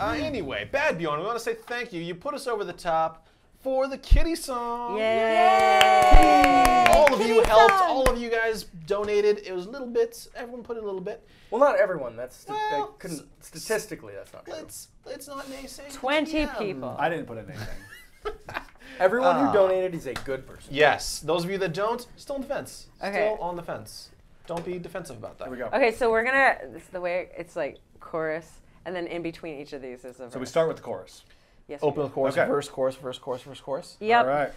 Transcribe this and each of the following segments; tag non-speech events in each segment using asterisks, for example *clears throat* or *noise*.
Uh, anyway, Bad Bjorn, we want to say thank you. You put us over the top for the kitty song. Yay! All of you helped. song. All of you guys donated. It was little bits. Everyone put in a little bit. Well, not everyone. That's st- Well, that couldn't, statistically that's not true. Let's let's not naysaying. 20 GM. people. I didn't put in anything. *laughs* Everyone Ah. who donated is a good person. Yes. Those of you that don't, still on the fence. Okay. Still on the fence. Don't be defensive about that. Here we go. Okay, so we're gonna this is the way it's like chorus, and then in between each of these is a verse. So we start with the chorus. Yes. Open do. with chorus, Okay. verse, chorus, verse, chorus, verse, chorus. Yep. All right.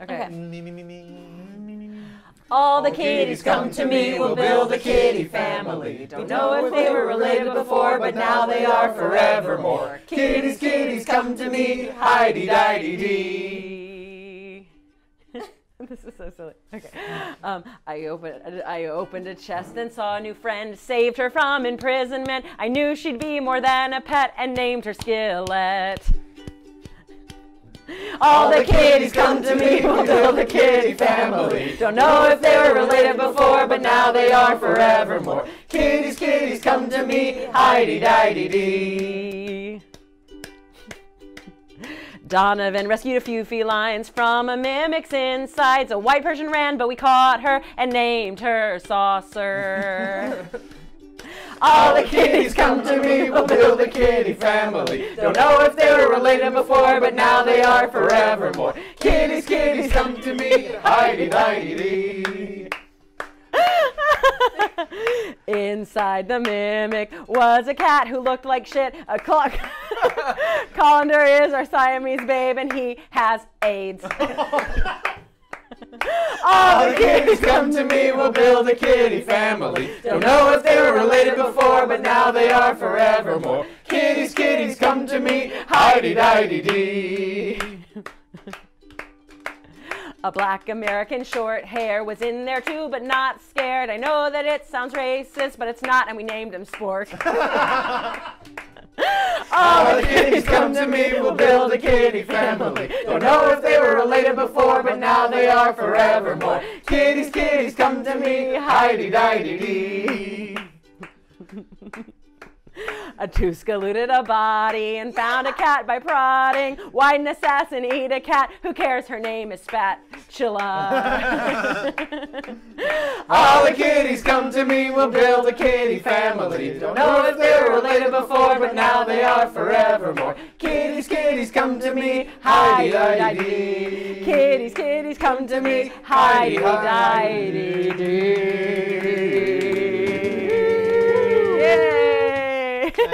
Okay. Me, me, me, me, me, me, me. All the kitties come to me, we'll build a kitty family. Don't know if they were related before, but now they are forevermore. Kitties, kitties, come to me, Heidi, Heidi, dee. *laughs* This is so silly. Okay. Um, I opened I opened a chest and saw a new friend, saved her from imprisonment. I knew she'd be more than a pet and named her Skillet. All the kitties come to me, we'll build a kitty family. Don't know if they were related before, but now they are forevermore. Kitties, kitties, come to me, Heidi, Heidi, dee. Donovan rescued a few felines from a mimic's insides. A white Persian ran, but we caught her and named her Saucer. *laughs* All the kitties come to me, we'll build a kitty family. Don't know if they were related before, but now they are forevermore. Kitties, kitties, come to me, Heidi, Heidi, dee. *laughs* Inside the mimic was a cat who looked like shit. A clock. *laughs* Colander is our Siamese babe, and he has AIDS. *laughs* All the kitties come to me, we'll build a kitty family. Don't know if they were related before, but now they are forevermore. Kitties, kitties, come to me, Heidi, Heidi, dee. A black American short hair was in there too, but not scared. I know that it sounds racist, but it's not, and we named him Spork. *laughs* All the kitties come to me, we'll build a kitty family. Don't know if they were related before, but now they are forevermore. Kitties, kitties, come to me, Heidi, Heidi, dee. Aatuska looted a body and found a cat by prodding. Why'd an assassin eat a cat? Who cares? Her name is Spatula. *laughs* All the kitties come to me, we'll build a kitty family. Don't know if they were related before, but now they are forevermore. Kitties, kitties, come to me, Heidi, Heidi, Kitties, kitties, come to me, Heidi, Heidi,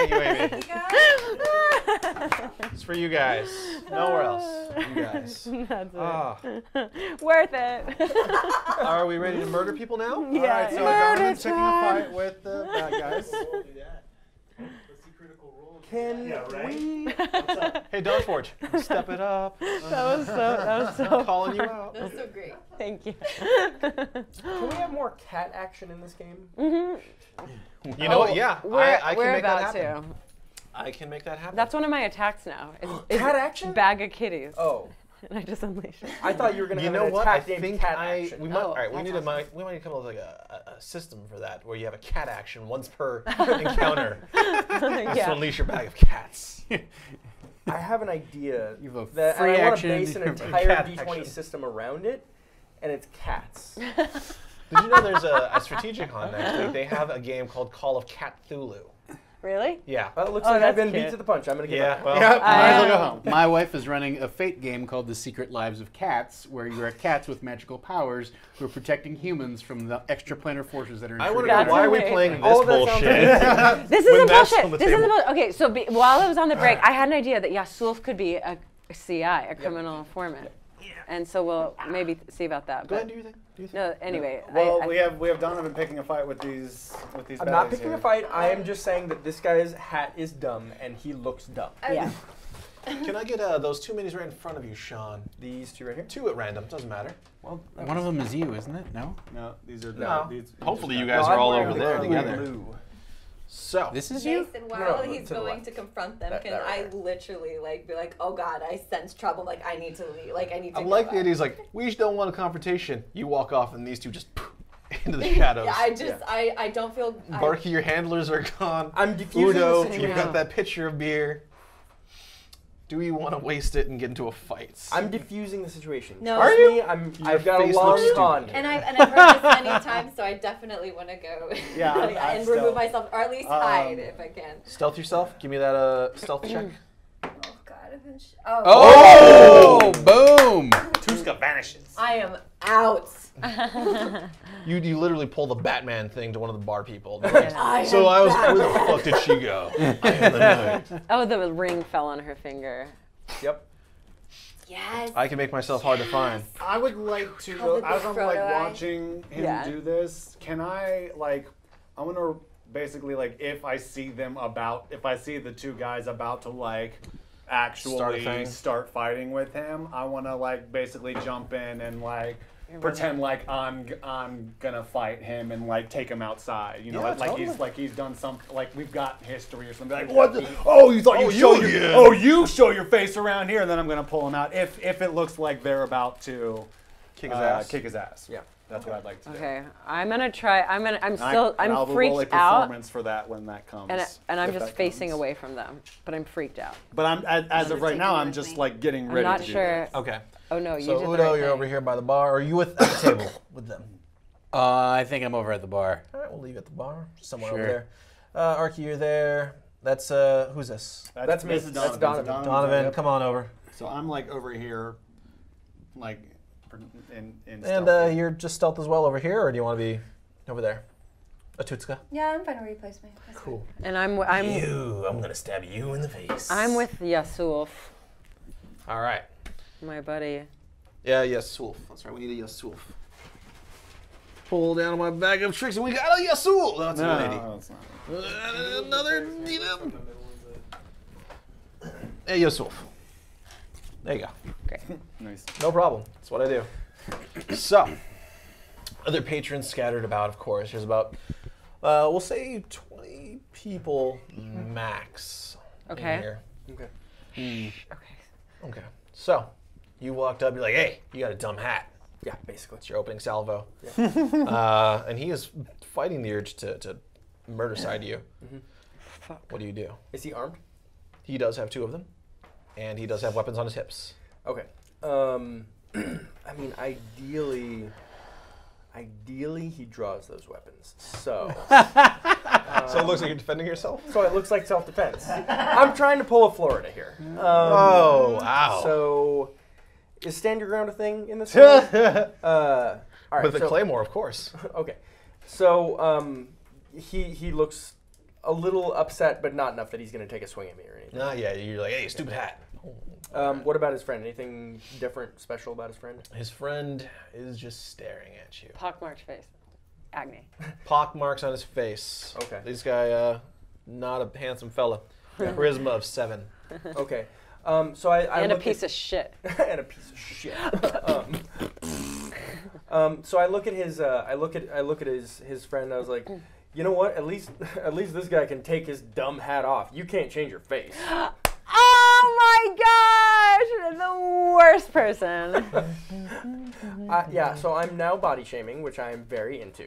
Thank you, Amy. *laughs* It's for you guys. Nowhere else. You guys. *laughs* That's it. Ah. *laughs* Worth it. Are we ready to murder people now? yeah. All right, so Donovan's picking a fight with the bad guys. Can Yeah, right? we? Hey, Don Forge, step it up. *laughs* That uh-huh. was so. That was so. *laughs* Calling you out. That was so great. Thank you. Can we have more cat action in this game? Mm-hmm. You know what? Oh, yeah, We're, I, I can we're make about that happen. to. I can make that happen. That's one of my attacks now. Is, *gasps* is Cat action? Bag of kitties. Oh, And *laughs* I just unleash it. I thought you were gonna you have know an what? I think cat I action. we might. Oh, all right, we need to awesome. might, we might come up with like a, a, a system for that where you have a cat action once per *laughs* encounter. *laughs* Just to yeah. unleash your bag of cats. I have an idea You have a that free and I want to base an entire D20 system around it, and it's cats. Did you know there's a, a Strategicon next week? They have a game called Call of Cthulhu. Really? Yeah. Well, it looks Oh, like I've that's been beat to the punch. I'm gonna get Yeah. back. Well, Yep, might as well go home. My wife is running a fate game called The Secret Lives of Cats, where you are cats with magical powers who are protecting humans from the extraplanar forces that are I want intruding. to know why are we playing this All of that sounds bullshit? *laughs* This When isn't that's bullshit. on the This isn't table. bullshit. Okay, so be, while I was on the break, I had an idea that Yasulf could be a, a CI, a criminal informant. And so we'll maybe see about that. Go But ahead, do your thing. Do your thing. No, anyway. Well, I, I, we have we have Donovan picking a fight with these with these. I'm not picking here. a fight. I am just saying that this guy's hat is dumb and he looks dumb. yeah. *laughs* Can I get uh, those two minis right in front of you, Shawn? These two right here. Two at random, doesn't matter. Well, one of them is you, isn't it? No. No, these are No. These, Hopefully you guys I'm are all over there blue. together. Blue. So, This is you. Jason, No, while no, he's to going to confront them, That- can that right I there. literally like be like, oh god, I sense trouble. Like I need to leave. Like I need to. I go like the idea. He's like, we just don't want a confrontation. You walk off, and these two just *laughs* into the shadows. *laughs* Yeah, I just Yeah. I I don't feel. I- Barky, your handlers are gone. I'm diffusing Udo, the you've got that pitcher of beer. Do we want to waste it and get into a fight? I'm diffusing the situation. No. Trust Are me, I'm. Your I've got a face long looks con. And I've and I've heard this many *laughs* times, so I definitely want to go *laughs* Yeah, I'm- I'm and remove myself, or at least Um, hide if I can. stealth yourself. Give me that uh stealth check. *clears throat* Oh God, I've been sh- oh. Oh, boom! Tuska vanishes. I am out. *laughs* You you literally pull the Batman thing to one of the bar people. I so I was back. where the fuck did she go? I am the knight. *laughs* Oh, the ring fell on her finger. Yep. Yes. I can make myself hard to find. I would like to, How as the I'm like Frodo eye? watching him Yeah. do this, can I like, I want to basically like if I see them about, if I see the two guys about to like actually Start thing. start fighting with him, I want to like basically jump in and like pretend like I'm g- I'm gonna fight him and like take him outside. You know, Yeah, like, like totally. he's like he's done some like we've got history or something. Like what? The, oh, you thought Oh, you show you your again. oh you show your face around here, and then I'm gonna pull him out if if it looks like they're about to Kick his uh, ass. Kick his ass. Yeah. That's what I'd like to do. Okay, I'm gonna try. I'm gonna. I'm And I- still. and I'm I'll roll a freaked out, performance for that when that comes. and I, and I'm just facing comes. away from them. But I'm freaked out. But I'm as, as of right now, I'm just me. like getting ready. I'm ready not to do sure. Okay. Oh no, you So did the Udo, right you're thing. over here by the bar. Are you at the *coughs* table with them? Uh, I think I'm over at the bar. All right, we'll leave you at the bar. Somewhere Sure. over there. Uh, Arqe, you're there. That's uh, who's this? That's, That's me. this That's Donovan. Donovan. Donovan, Yep. come on over. So I'm like over here, like in in. And uh, you're just stealth as well over here, or do you want to be over there? Aatuska. Yeah, I'm fine to replace me. That's fine. Cool. And I'm. I'm. You, I'm gonna stab you in the face. I'm with Yasuf. All right. My buddy. Yeah, yes, Wolf. That's right. We need a yes, Wolf. Pull down my bag of tricks, and we got a yes, Wolf. That's no, a lady. no, it's not. Uh, another needham. Hey, yes, Wolf. There you go. Okay, *laughs* nice. No problem. That's what I do. So, other patrons scattered about, of course. There's about, uh, we'll say 20 people max. in Okay. here. Okay. Okay. Okay. So, you walked up, you're like, hey, you got a dumb hat. Yeah, basically. It's your opening salvo. *laughs* uh, and he is fighting the urge to, to murder side you. Fuck. What do you do? Is he armed? He does have two of them, and he does have weapons on his hips. Okay. Um, *clears throat* I mean, ideally, ideally he draws those weapons. So, *laughs* so it looks like you're defending yourself? so it looks like self-defense. I'm trying to pull a Florida here. Um, Oh, wow. So, is stand your ground a thing in this? *laughs* world? uh, all right. With the so- claymore, of course. *laughs* Okay. So, um, he he looks a little upset, but not enough that he's going to take a swing at me or anything. Nah, yeah, you're like, hey, stupid hat. Um, what about his friend? Anything different, special about his friend? His friend is just staring at you. Pockmarked face. Agni. *laughs* Pockmarks on his face. Okay. This guy, uh, not a handsome fella. Charisma of seven. Okay. Um, so I, I and a piece at, of shit. *laughs* and a piece of shit. um, um, so I look at his uh, I look at I look at his his friend. I was like, you know what? At least *laughs* at least this guy can take his dumb hat off. You can't change your face. *gasps* Oh my gosh! The worst person. *laughs* Uh, yeah. So I'm now body shaming, which I am very into.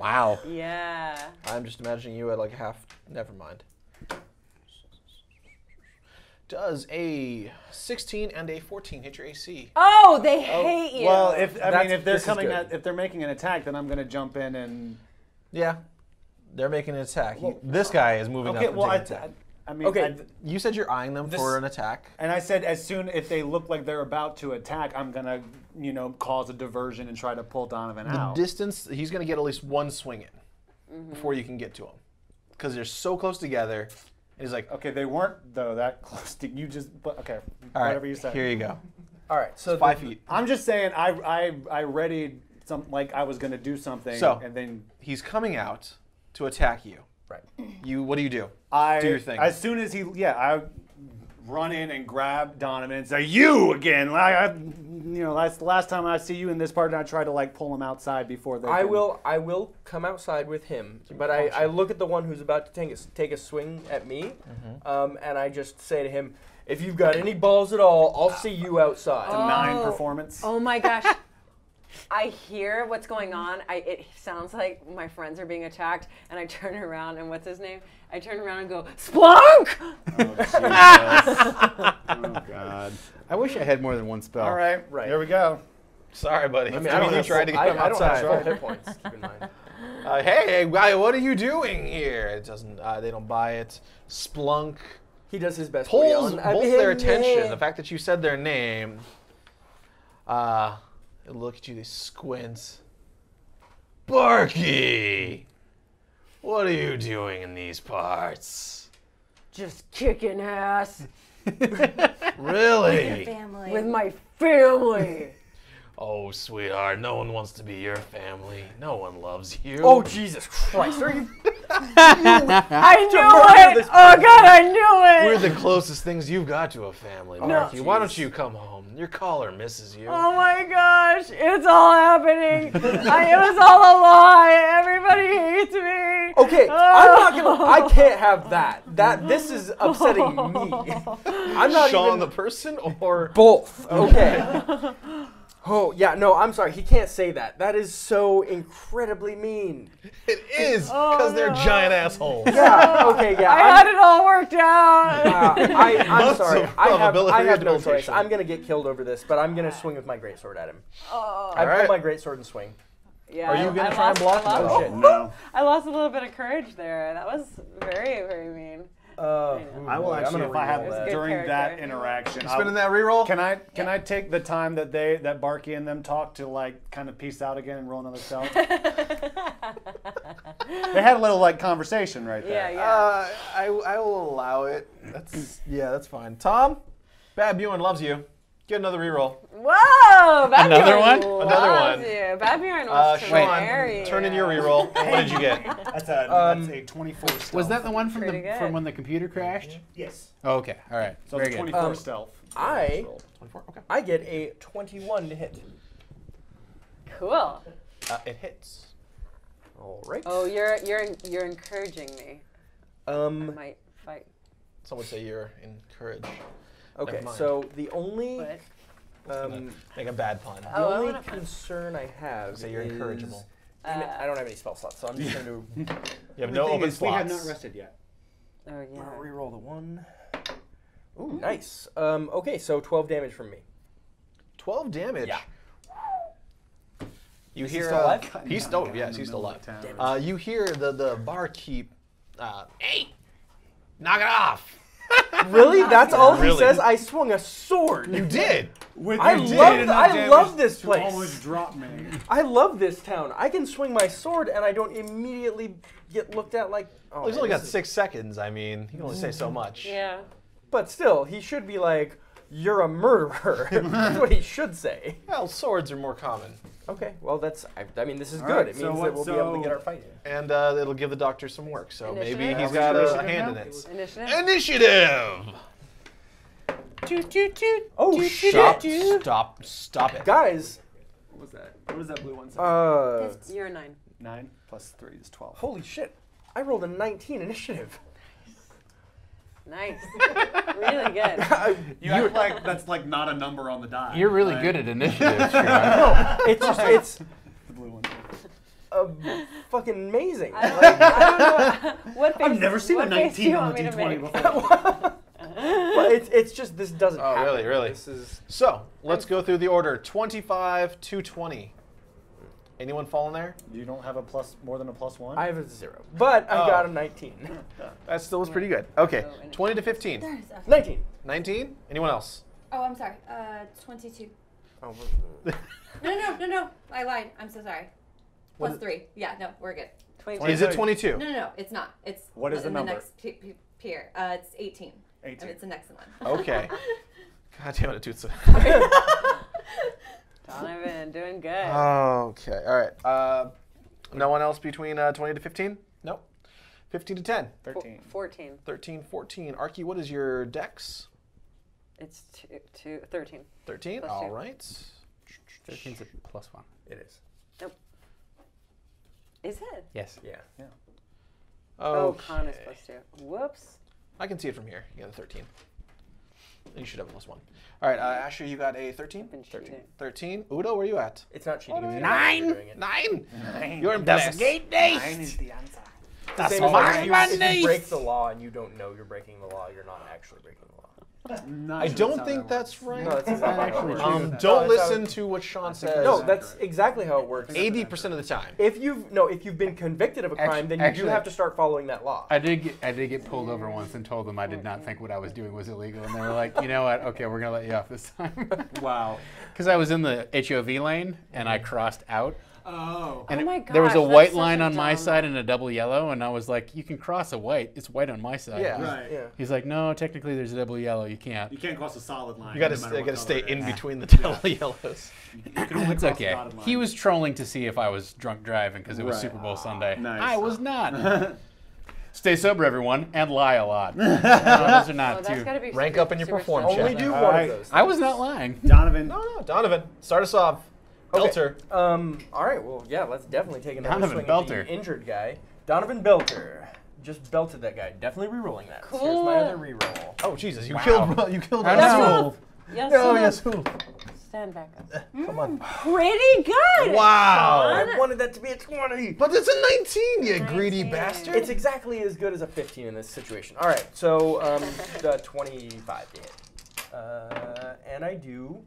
Wow. yeah. I'm just imagining you at like half. Never mind. Does a 16 and a 14 hit your AC? Oh, they oh, hate you. Well, if I That's- mean, if they're this is coming good. at, if they're making an attack, then I'm gonna jump in and. Yeah. They're making an attack. He- this guy is moving Okay, up. and well, I, taking an attack. I mean, Okay. I- You said you're eyeing them This- for an attack. and I said as soon if they look like they're about to attack, I'm gonna, you know, cause a diversion and try to pull Donovan The out. distance, he's going to get at least one swing in mm-hmm. before you can get to him. Because they're so close together. And he's like, okay, they weren't though that *laughs* close. To, you just, but okay, all right, whatever you say. here you go. All right. So Five the- feet. I'm just saying, I, I, I readied some like I was gonna do something, So- and then He's coming out to attack you. Right. You, what do you do? I Do your thing. As soon as he, yeah, I run in and grab Donovan and say, "You again!" Like, I, you know, that's the last time I see you in this part, and I try to like pull him outside before they. I can- will I will come outside with him, but I, I look at the one who's about to take a, s- take a swing at me, um, and I just say to him, "If you've got any balls at all, I'll see you outside." Nine Oh. performance. Oh my gosh. *laughs* I hear what's going on. I it sounds like my friends are being attacked, and I *laughs* turn around and what's his name? I turn around and go Splunk. Oh, *laughs* oh God. I wish I had more than one spell. All right, Right. Here we go. Sorry, buddy. I mean, I don't you have tried to get I, him I don't have full hit *laughs* points. Keep in mind. Uh, hey, hey, guy, what are you doing here? It doesn't. Uh, they don't buy it. Splunk He does his best. pulls both their attention. The fact that you said their name. Uh, they look at you. They squint. Barky, what are you doing in these parts? Just kicking ass *laughs* Really? Family. with my family. Oh, sweetheart, no one wants to be your family. No one loves you. Oh Jesus Christ! Are you? *laughs* I knew it. Oh God, I knew it! We're the closest things you've got to a family, oh, Marky. Why don't you come home? Your caller misses you. Oh my gosh, it's all happening. I, it was all a lie. Everybody hates me. Okay, I'm not gonna. I oh. can't have that. That this is upsetting me. *laughs* I'm not Shawn even the person or both. Okay. *laughs* Oh yeah, no, I'm sorry. He can't say that. That is so incredibly mean. it is because they're giant assholes. Yeah. Okay. Yeah. I I'm- had it all worked out. Uh, I, I'm Months sorry. I have, I have no choice. I'm gonna get killed over this, but I'm gonna swing with my greatsword at him. Oh. I Alright. pull my greatsword and swing. Yeah, Are you gonna I try and block I Oh shit. *laughs* No. I lost a little bit of courage there. That was very, very mean. Uh, I will ooh, I'm actually, gonna if I have reroll It's a that. good during that character. interaction. I- Spinning that reroll. Can I can I take the time that they that Barky and them talk to like kind of peace out again and roll another cell? *laughs* they had a little like conversation right Yeah, there. yeah. Uh, I, I will allow it. That's yeah, that's fine. Tom, Bad Bjorn loves you. Get another reroll. Whoa! Bad Another Bjorn one? Another one. You. Bad Bjorn Uh, wants Shawn, you. turn in your reroll. What did you get? *laughs* That's a Um, that's a 24 stealth. Was that the one from the good. from when the computer crashed? Yes. Oh, okay. All right. So Very it's a 24 Um, stealth. I Twenty-four. Okay. I get a 21 to hit. Cool. Uh, it hits. All right. Oh, you're you're you're encouraging me. I Um. might fight. Some would say you're encouraged. Okay. So the only But um Make a bad pun. the Oh, I only wanna concern I have Say you're is- incorrigible. Damn I don't have any spell slots, so I'm just going to *laughs* You have The no thing open is, we have not rested yet. oh yeah. reroll the one. Ooh, nice. Um. Okay, so 12 damage from me. Twelve damage. Yeah. You Is he hear? still uh, alive? He's still. Yes, he's still alive. Uh, you hear the the barkeep. Uh, hey, knock it off. Really? *laughs* That's all he Really? says. I swung a sword. You did. With I you love- did I enough love this to place. Almost drop me. I love this town. I can swing my sword and I don't immediately get looked at like. Oh, Well, he's man, only got this is- six seconds. I mean, he can only say so mm-hmm. much. Yeah. But still, he should be like, "You're a murderer." *laughs* that's what he should say. Well, swords are more common, Okay, well that's. I, I mean, this is All good. right, it so means what- that we'll be able to so- get our fight in. and uh, it'll give the doctor some work. So maybe Initiative? he's got a, a Initiative hand in now? it. Initiative. Initiative. Oh shit! Stop! Stop! Stop it. Guys, What was that? What was that blue one? say? uh, You're a nine. Nine plus three is 12. holy shit! I rolled a 19 initiative. Nice. really good. *laughs* You act like that's like not a number on the die. You're really right? good at *laughs* initiatives. Shawn. it's just it's the blue one. uh, fucking amazing. I, like, I don't know *laughs* what face, I've never seen a what face do 19 you on want the me to D20 make? before. but it's it's just this doesn't Oh, happen. really, really? This is So let's go through the order: 25 to 20. Anyone fall in there? You don't have a plus more than a plus one. I have a zero, but I Oh. got a 19. *laughs* That still was pretty good. Okay, Oh, 20 to 15. 19. 19. Anyone else? Oh, I'm sorry. Uh, 22. Oh, *laughs* No, no, no, no. I lied. I'm so sorry. What three. Yeah, no, we're good. 22. Is it 22? No, no, no. It's not. It's What is in the number? next p- p- peer. Uh, it's 18. 18. And it's the next one. Okay. *laughs* God damn it, Tootsa. Donovan, doing good. okay, all right. Uh, no one else between uh, 20 to 15? Nope. 15 to 10. Fo- 13. 14. 13, 14. Arqe, what is your dex? It's two, two, 13. 13. Plus All two. right. 13's a plus one. It is. Nope. is. Is it? Yes. Yeah. Yeah. Oh, con is plus two. Whoops. I can see it from here. You got a 13. You should have a plus one. All right, uh, Asher, you got a 13? Been cheating. 13. Udo, where are you at? It's not cheating. if you Nine. know you're doing it. Nine. You're in bliss. Nine is the answer. That's Same my like if you, if you money. break the law and you don't know you're breaking the law, you're not actually breaking the law. Not I sure don't how think that that's right. No, that's exactly how it works. Um, don't that's listen to what Shawn says. No, that's exactly how it works. 80% of the time. If you've no, if you've been convicted of a crime, then you actually- do have to start following that law. I did get I did get pulled over once and told them I did not think what I was doing was illegal, and they were like, you know what? Okay, we're gonna let you off this time. *laughs* Wow. *laughs* Because I was in the HOV lane and I crossed out, Oh. and Oh it- my there was a white line a on my side and a double yellow, and I was like, you can cross a white. It's white on my side. Yeah. Right. yeah. He's like, no, technically there's a double yellow. You can't. You can't cross a solid line. You gotta, no matter you what gotta stay in between the double yellows. You can only It's okay. He was trolling to see if I was drunk driving because it was Right. Super Bowl Sunday. Nice. I was not. *laughs* Stay sober, everyone, and lie a lot. *laughs* No, those are Oh, not that's two. gotta be Rank up in your performance. Only do one right. of those. I was not lying. Donovan. No, no, Donovan, start us off. Okay. Belter. Um. All right. Well, yeah. Let's definitely take another Donovan swing at Belter. the injured guy. Donovan Belter just belted that guy. Definitely re-rolling that. So Here's Cool. my other re-roll. Oh Jesus, you Wow. killed you killed I us. know. Yes, Oh sir. yes, who? Stand back up. Come on. Pretty good. Wow. I wanted that to be a 20. But it's a 19, you greedy bastard. It's exactly as good as a 15 in this situation. All right. So um, the 25 to hit, uh, and I do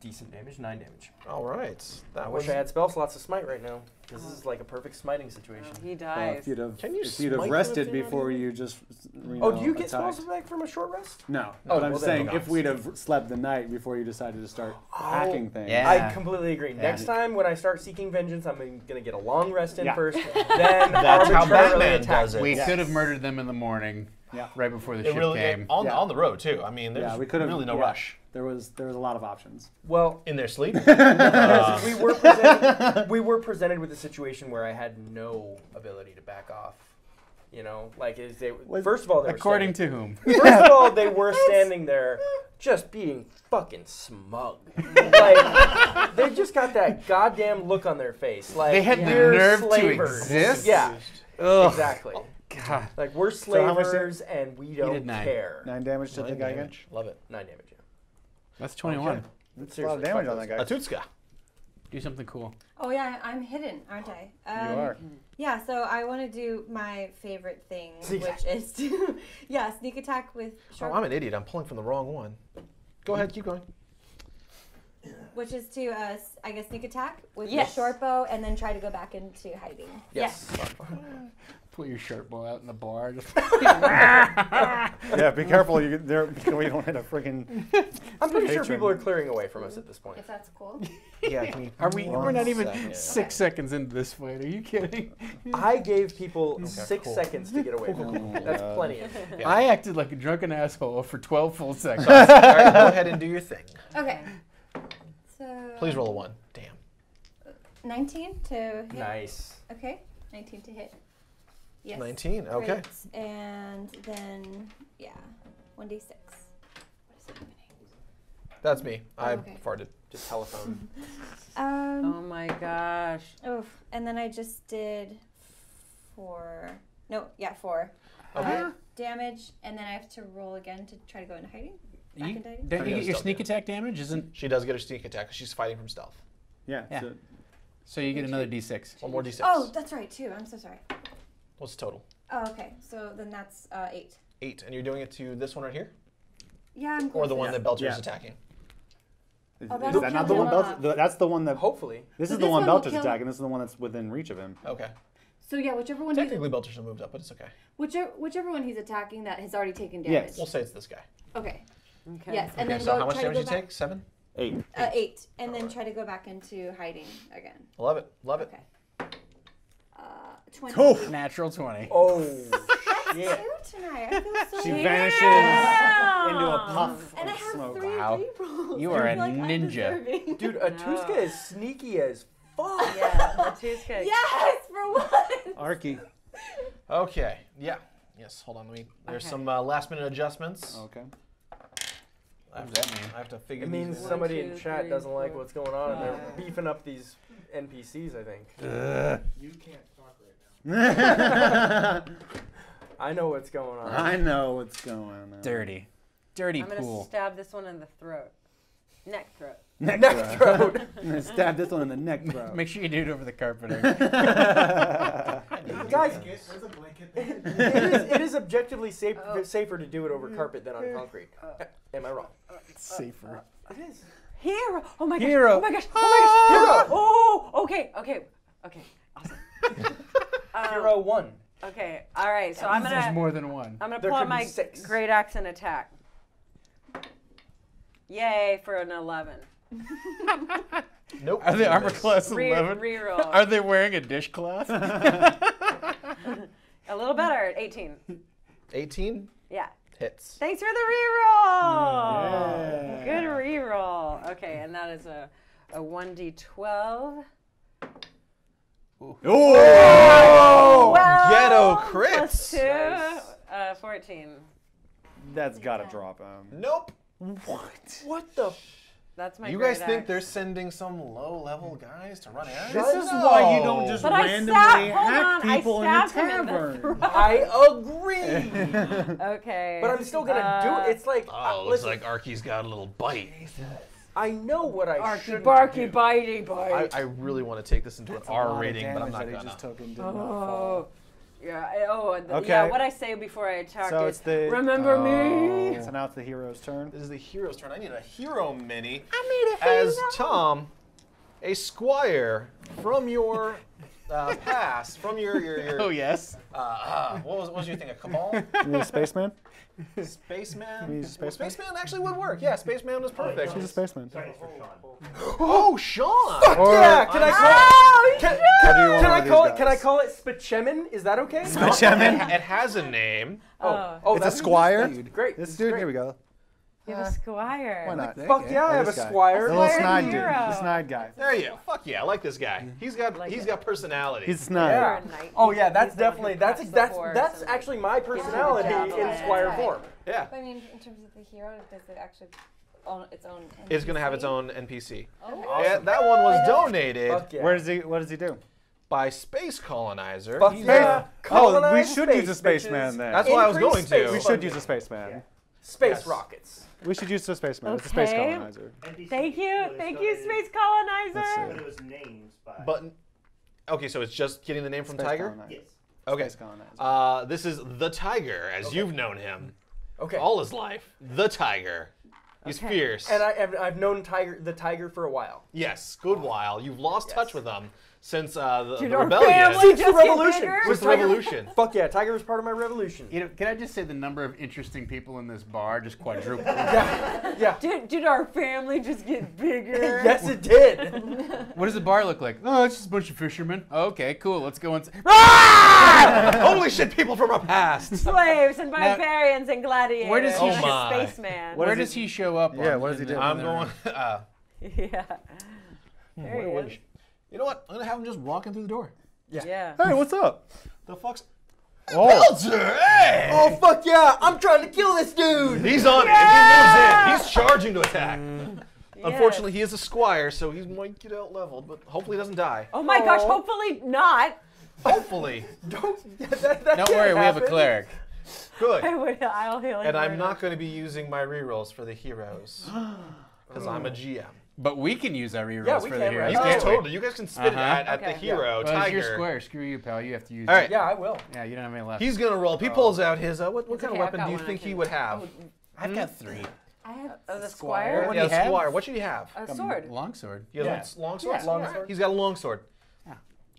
decent damage, nine damage. All right. That I wish I had spell slots to smite right now. because This is like a perfect smiting situation. He Well, dies. if you'd have, Can you if you'd have rested if they're not before you just, you Oh, do you get attacked. spells back from a short rest? No. Oh, but I'm well, saying, if we'd have slept the night before you decided to start oh, hacking things. Yeah. I completely agree. Next time when I start seeking vengeance, I'm gonna get a long rest in Yeah. first, *laughs* then That's how Batman attack. does it. We Yes. could have murdered them in the morning, Yeah. right before the It ship really came. on Yeah. on the road too. I mean, there's Yeah, we could have really no yeah. rush There was there was a lot of options. Well, in their sleep. because *laughs* *laughs* uh, we were presented, we were presented with a situation where I had no ability to back off. You know, like is they Was- first of all they were According standing, to whom? first of all they *laughs* were standing there just being fucking smug. Like they just got that goddamn look on their face. Like They had the we're nerve to slavers. exist? Yeah, Ugh. exactly. God. Like we're So how slavers and we don't nine. care. Nine damage to the guy again. damage. Love it. Nine damage. Yeah. That's 21. Okay. That's a lot of damage on that guy. Aatuska. Do something cool. Oh yeah, I'm hidden, aren't I? Um, you are. Yeah, so I want to do my favorite thing, Sneak which is to *laughs* yeah, sneak attack with Oh, short, I'm an idiot. I'm pulling from the wrong one. Go ahead, keep going. which is to uh, s- I guess sneak attack with Yes. the short bow and then try to go back into hiding. Yes. Pull your shirt bow out in the bar. *laughs* Just Yeah, be careful. You there *laughs* we don't hit a freaking. I'm pretty sure people are clearing away from us at this point. If that's cool. *laughs* Yeah, can you Are we? We're not even second. six seconds into this fight. Are you kidding? I gave people six cool. seconds to get away from me. Oh that's God. plenty. Yeah. I acted like a drunken asshole for 12 full seconds. All right, go ahead and do your thing. Okay. So Please roll a one. Damn. 19 to hit. Nice. Okay, 19 to hit. Yes. 19. Okay. Great. And then yeah, 1d6. What is happening? That's me. I okay. farted. Just telephone. *laughs* Um. Oh my gosh. Oof. And then I just did four. No, yeah, four. Okay. Uh, damage, and then I have to roll again to try to go into hiding. Back You, into hiding. don't you get your sneak damage. attack damage? Isn't She does get her sneak attack 'cause she's fighting from stealth. Yeah. Yeah. so- so you get another d6. One more d6. Oh, that's right too. I'm so sorry. What's the total? Oh, okay. So then that's uh, eight. Eight. And you're doing it to this one right here? Yeah, I'm. Or the close. one that Belcher's Yeah. attacking? Is, Oh, is that'll not the one him Belt? the- That's the one that. Hopefully. This So is the one one will Belcher's attacking. This is the one that's within reach of him. Okay. So yeah, whichever one. He's, Technically, Belcher's still moved up, but it's okay. whichever whichever one he's attacking that has already taken damage. Yes. damage. We'll say it's this guy. Okay. Okay. Yes, and Okay, then so how much damage go you take? Seven? Eight. Uh, eight, and then try to go back into hiding again. Love it. Love it. Okay. Uh, twenty. Oh. Natural 20. Oh, *laughs* That's shit. two tonight. I feel so. She bad. vanishes into a puff And I of have smoke. three Wow. rerolls. You are a like I'm ninja. deserving. Dude, *laughs* Aatuska is sneaky as fuck. Yeah, Matuska. Yes, for once. Arqe. Okay. Yeah. Yes. Hold on. Let me. There's Okay. some uh, last minute adjustments. Okay. I have What does to, that mean? I have to figure It means out. somebody two, in chat three, doesn't like what's going on and they're beefing up these NPCs, I think. *laughs* I know what's going on. I know what's going on. Dirty. dirty I'm gonna pool. stab this one in the throat. Neck throat. Neck, Neck throat. throat. *laughs* I'm gonna stab this one in the neck *laughs* throat. Make sure you do it over the carpeting. Guys, There's a blanket it is, it is objectively safe, Oh. safer to do it over carpet than on oh. concrete. Oh. Am I wrong? Oh. Safer. It is. Hero. Oh my gosh. Hero. Oh my gosh. Oh my gosh. Hero. Oh. Okay. Okay. Okay. Awesome. Um, Hero one. Okay. All right. So I'm gonna There's more than one. I'm gonna There pull out my six. great axe and attack. Yay for an 11. *laughs* Nope. Are they armor Miss. class Re- 11? reroll. Are they wearing a dishcloth? *laughs* A little better. 18. 18 Yeah. hits. Thanks for the reroll. Yeah. Good reroll. Okay, and that is a a 1d12. Oh! Well, Ghetto Plus crits. two. Uh, 14. That's gotta drop him. Nope. What What the? That's my You great guys think axe. they're sending some low-level guys to run errands? This is why you don't just But randomly stabbed- hold hack on, I people in the stabbed in the tavern. I agree. *laughs* Okay. but I'm still gonna uh, do it. It's like, Oh, uh, looks like Arqe's got a little bite. I know what I Barky, should barky, do. bitey, I, bite. I really want to take this into That's an R rating, but I'm damage not that gonna. just took and did not Oh. fall. Yeah, oh, and the- Okay. yeah, what I say before I attack So is, the remember me? So now it's the hero's turn. This is the hero's turn. I need a hero mini I need a as Tom, a squire from your uh, past, from your your, your *laughs* oh, yes. uh, uh, what was what was your thing? A cabal, You need a spaceman? Spaceman. He's a Well, spaceman? spaceman actually would work. Yeah, spaceman is perfect. He's a spaceman. Sorry, it's for Shawn. Oh, Shawn. yeah, can I call Oh, it? Can, How do you want can one I of call it? Can I guys? call it Spachemin? Is that okay? Spachemin? It has a name. Oh, Oh, It's a that's squire? That's great. This This dude, great. here we go. You have a squire. Why not? Fuck yeah, I have a squire. The little snide dude. The snide guy. There you go. Fuck yeah, I like this guy. He's got Like he's it. got personality. He's snide. Yeah. You're a knight. Oh yeah, that's He's the one who definitely that's cracks that's that's actually my personality javelin. in squire form. yeah. I mean, in terms of the hero, does it actually own its own? It's gonna have its own NPC. Oh. Yeah, that one was donated Fuck yeah. Where does he? What does he do? by Space Colonizer. Fuck He's, yeah. uh, Oh, we should space, use a spaceman then. That's what I was going space to. we should use a spaceman. Space Yes. rockets. We should use a spaceman. It's a space colonizer. NPC Thank you, was thank you, donated, space Let's colonizer. see. But it was named by. But okay, so it's just getting the name from Space Tiger. colonizer. yes. Okay. Space colonizer. Uh, this is the Tiger, as you've known him Okay. all his life. The Tiger. He's Okay. fierce. and I, I've, I've known Tiger the Tiger for a while. yes, good while. You've lost touch with him since uh, the, Did the rebellion. Since the revolution. bigger? Since the revolution. *laughs* Fuck yeah, Tiger was part of my revolution. You know, can I just say the number of interesting people in this bar just quadrupled? *laughs* Yeah, yeah. Did, did our family just get bigger? *laughs* yes, it did. what does the bar look like? Oh, it's just a bunch of fishermen. Okay, cool. Let's go inside. Holy shit, people from our past. Slaves and Now- barbarians and gladiators. Where does he- like Oh a my. spaceman. What Where does does he- he show up? Yeah, on what does he in the- do? I'm going. Uh, yeah. There he what- is. You know what? I'm gonna have him just walking through the door. Yeah. yeah. Hey, what's up? The fuck's. Oh, Belzer, hey! oh fuck yeah, I'm trying to kill this dude. He's on it. and He moves in. He's charging to attack. Mm. Yes. Unfortunately, he is a squire, so he might get out leveled, but hopefully he doesn't die. Oh my gosh, Oh. hopefully not. Hopefully. *laughs* Don't. That, that Don't can't worry, we have a cleric. Good. I would, I'll heal him. And I'm not going to be using my rerolls for the heroes. Because I'm a oh. GM. But we can use our rerolls Yeah, for can, the right? heroes. You Oh. guys can't totally. You guys can spit it Uh-huh. at, at Okay. the hero, Well, Tiger. you're square. Screw you, pal. You have to use. All right. Yeah, I will. Yeah, you don't have any left. He's going to roll. If he pulls out his, uh, what, what kind okay, of weapon do you think he would have? I've got three. I have Oh, the Squire. squire? What yeah, do you have? squire. What should he have? A sword. Longsword. He has Yeah. a long sword? Long sword. He's got a long sword.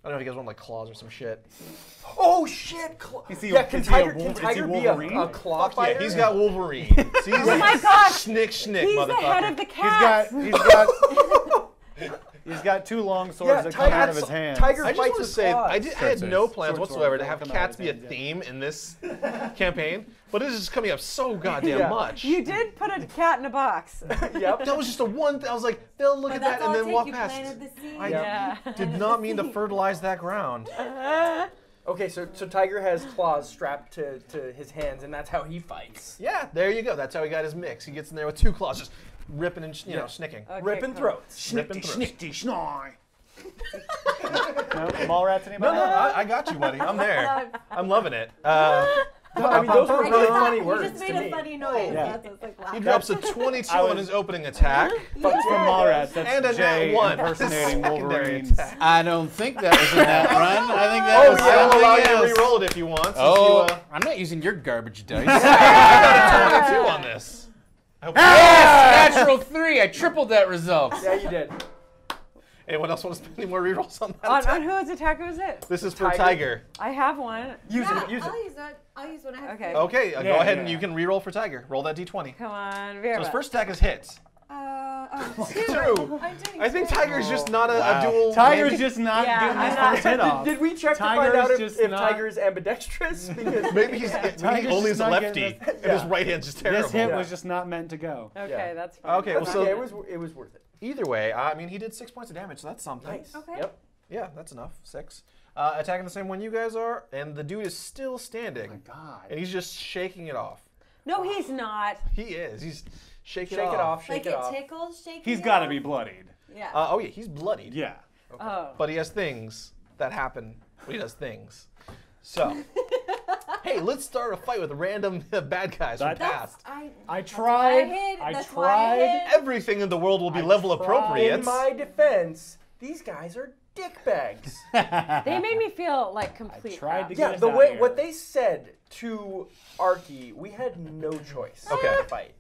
Yeah. I don't know if he has one like claws or some shit. Oh shit! Cl- Is he a- yeah, can is he a Tiger, wolf- can Tiger be a, Wolverine? a claw Fuck yeah, he's got Wolverine. *laughs* See, Oh my gosh! Schnick, schnick, He's motherfucker. the head of the He's got, cats. he's got, *laughs* he's got two long swords Yeah, that come out of his hands. Tiger I just want to say. I, did, I had no plans Short whatsoever swords to have come out of cats be a hands, yeah. theme in this campaign, but it is just coming up so goddamn Yeah. much. You did put a cat in a box. *laughs* yep. That was just a one. Th- I was like, they'll look But at that and then walk past. the seed. I yeah. *laughs* did not mean to fertilize that ground. *laughs* Okay, so so Tiger has claws strapped to, to his hands, and that's how he fights. Yeah, there you go. That's how he got his mix. He gets in there with two claws, just ripping and sh- you know snicking. Okay, Ripping cool. throats. Ripping throats. schnoy. no, mall rats No, anybody? no, I, I got you, buddy. I'm there. *laughs* I'm loving it. Uh, I mean, those were I really just thought- funny he words just made to a me. funny noise. Yeah. That's what's like He laughing. drops a 22 I on was- his opening attack. From Mallrats, that's And a Jay nat one. impersonating *laughs* Secondary Wolverine. attack. I don't think that was in that run. I think that Oh, was yeah, I'll allow you something to else. re-roll it if you want. Since Oh, you, uh, I'm not using your garbage dice. I got a 22 on this. I *laughs* hope yes, natural three. I tripled that result. Yeah, you did. Anyone else want to spend any more rerolls on that? On, attack? on whose attack was it? This is for Tiger. Tiger. I have one. Use yeah, it. Use I'll it. use that. I'll use when I have. Okay. Okay, uh, go Yeah, ahead and you can re-roll for Tiger. Roll that d20. Come on, So his first attack is hit. Uh, oh, Two. I'm doing I think two. Tiger's just not a, Wow. a dual. Tiger's just not Yeah, getting I'm his not- first hit off. Did we check to find out if, just if not- Tiger is ambidextrous? *laughs* Because Maybe he's maybe he Tiger's only is a not lefty, getting and his right hand's just terrible. This hit Yeah. was just not meant to go. okay, Yeah. that's fine. Okay, well, so yeah, it was it was worth it. either way, I mean, he did six points of damage, so that's something. Nice. Okay. Yep. Yeah, that's enough. Six. Uh, attacking the same one you guys are, and the dude is still standing, Oh God. and he's just shaking it off. No, he's not. He is. He's shaking Shake it it off. off. Shake Like it it off. tickles, shaking. He's it got to be bloodied. Yeah. Uh, oh yeah, he's bloodied. Yeah. Oh. But he has things that happen when he does things. So, *laughs* hey, let's start a fight with random *laughs* bad guys from That- past. I. I that's why I tried. hid. I That's why I tried. hid. Everything in the world will be I level tried. appropriate. In my defense, these guys are dickbags. *laughs* They made me feel like complete. I tried to yeah, get us the way here. what they said to Arqe, we had no choice. Okay. to fight.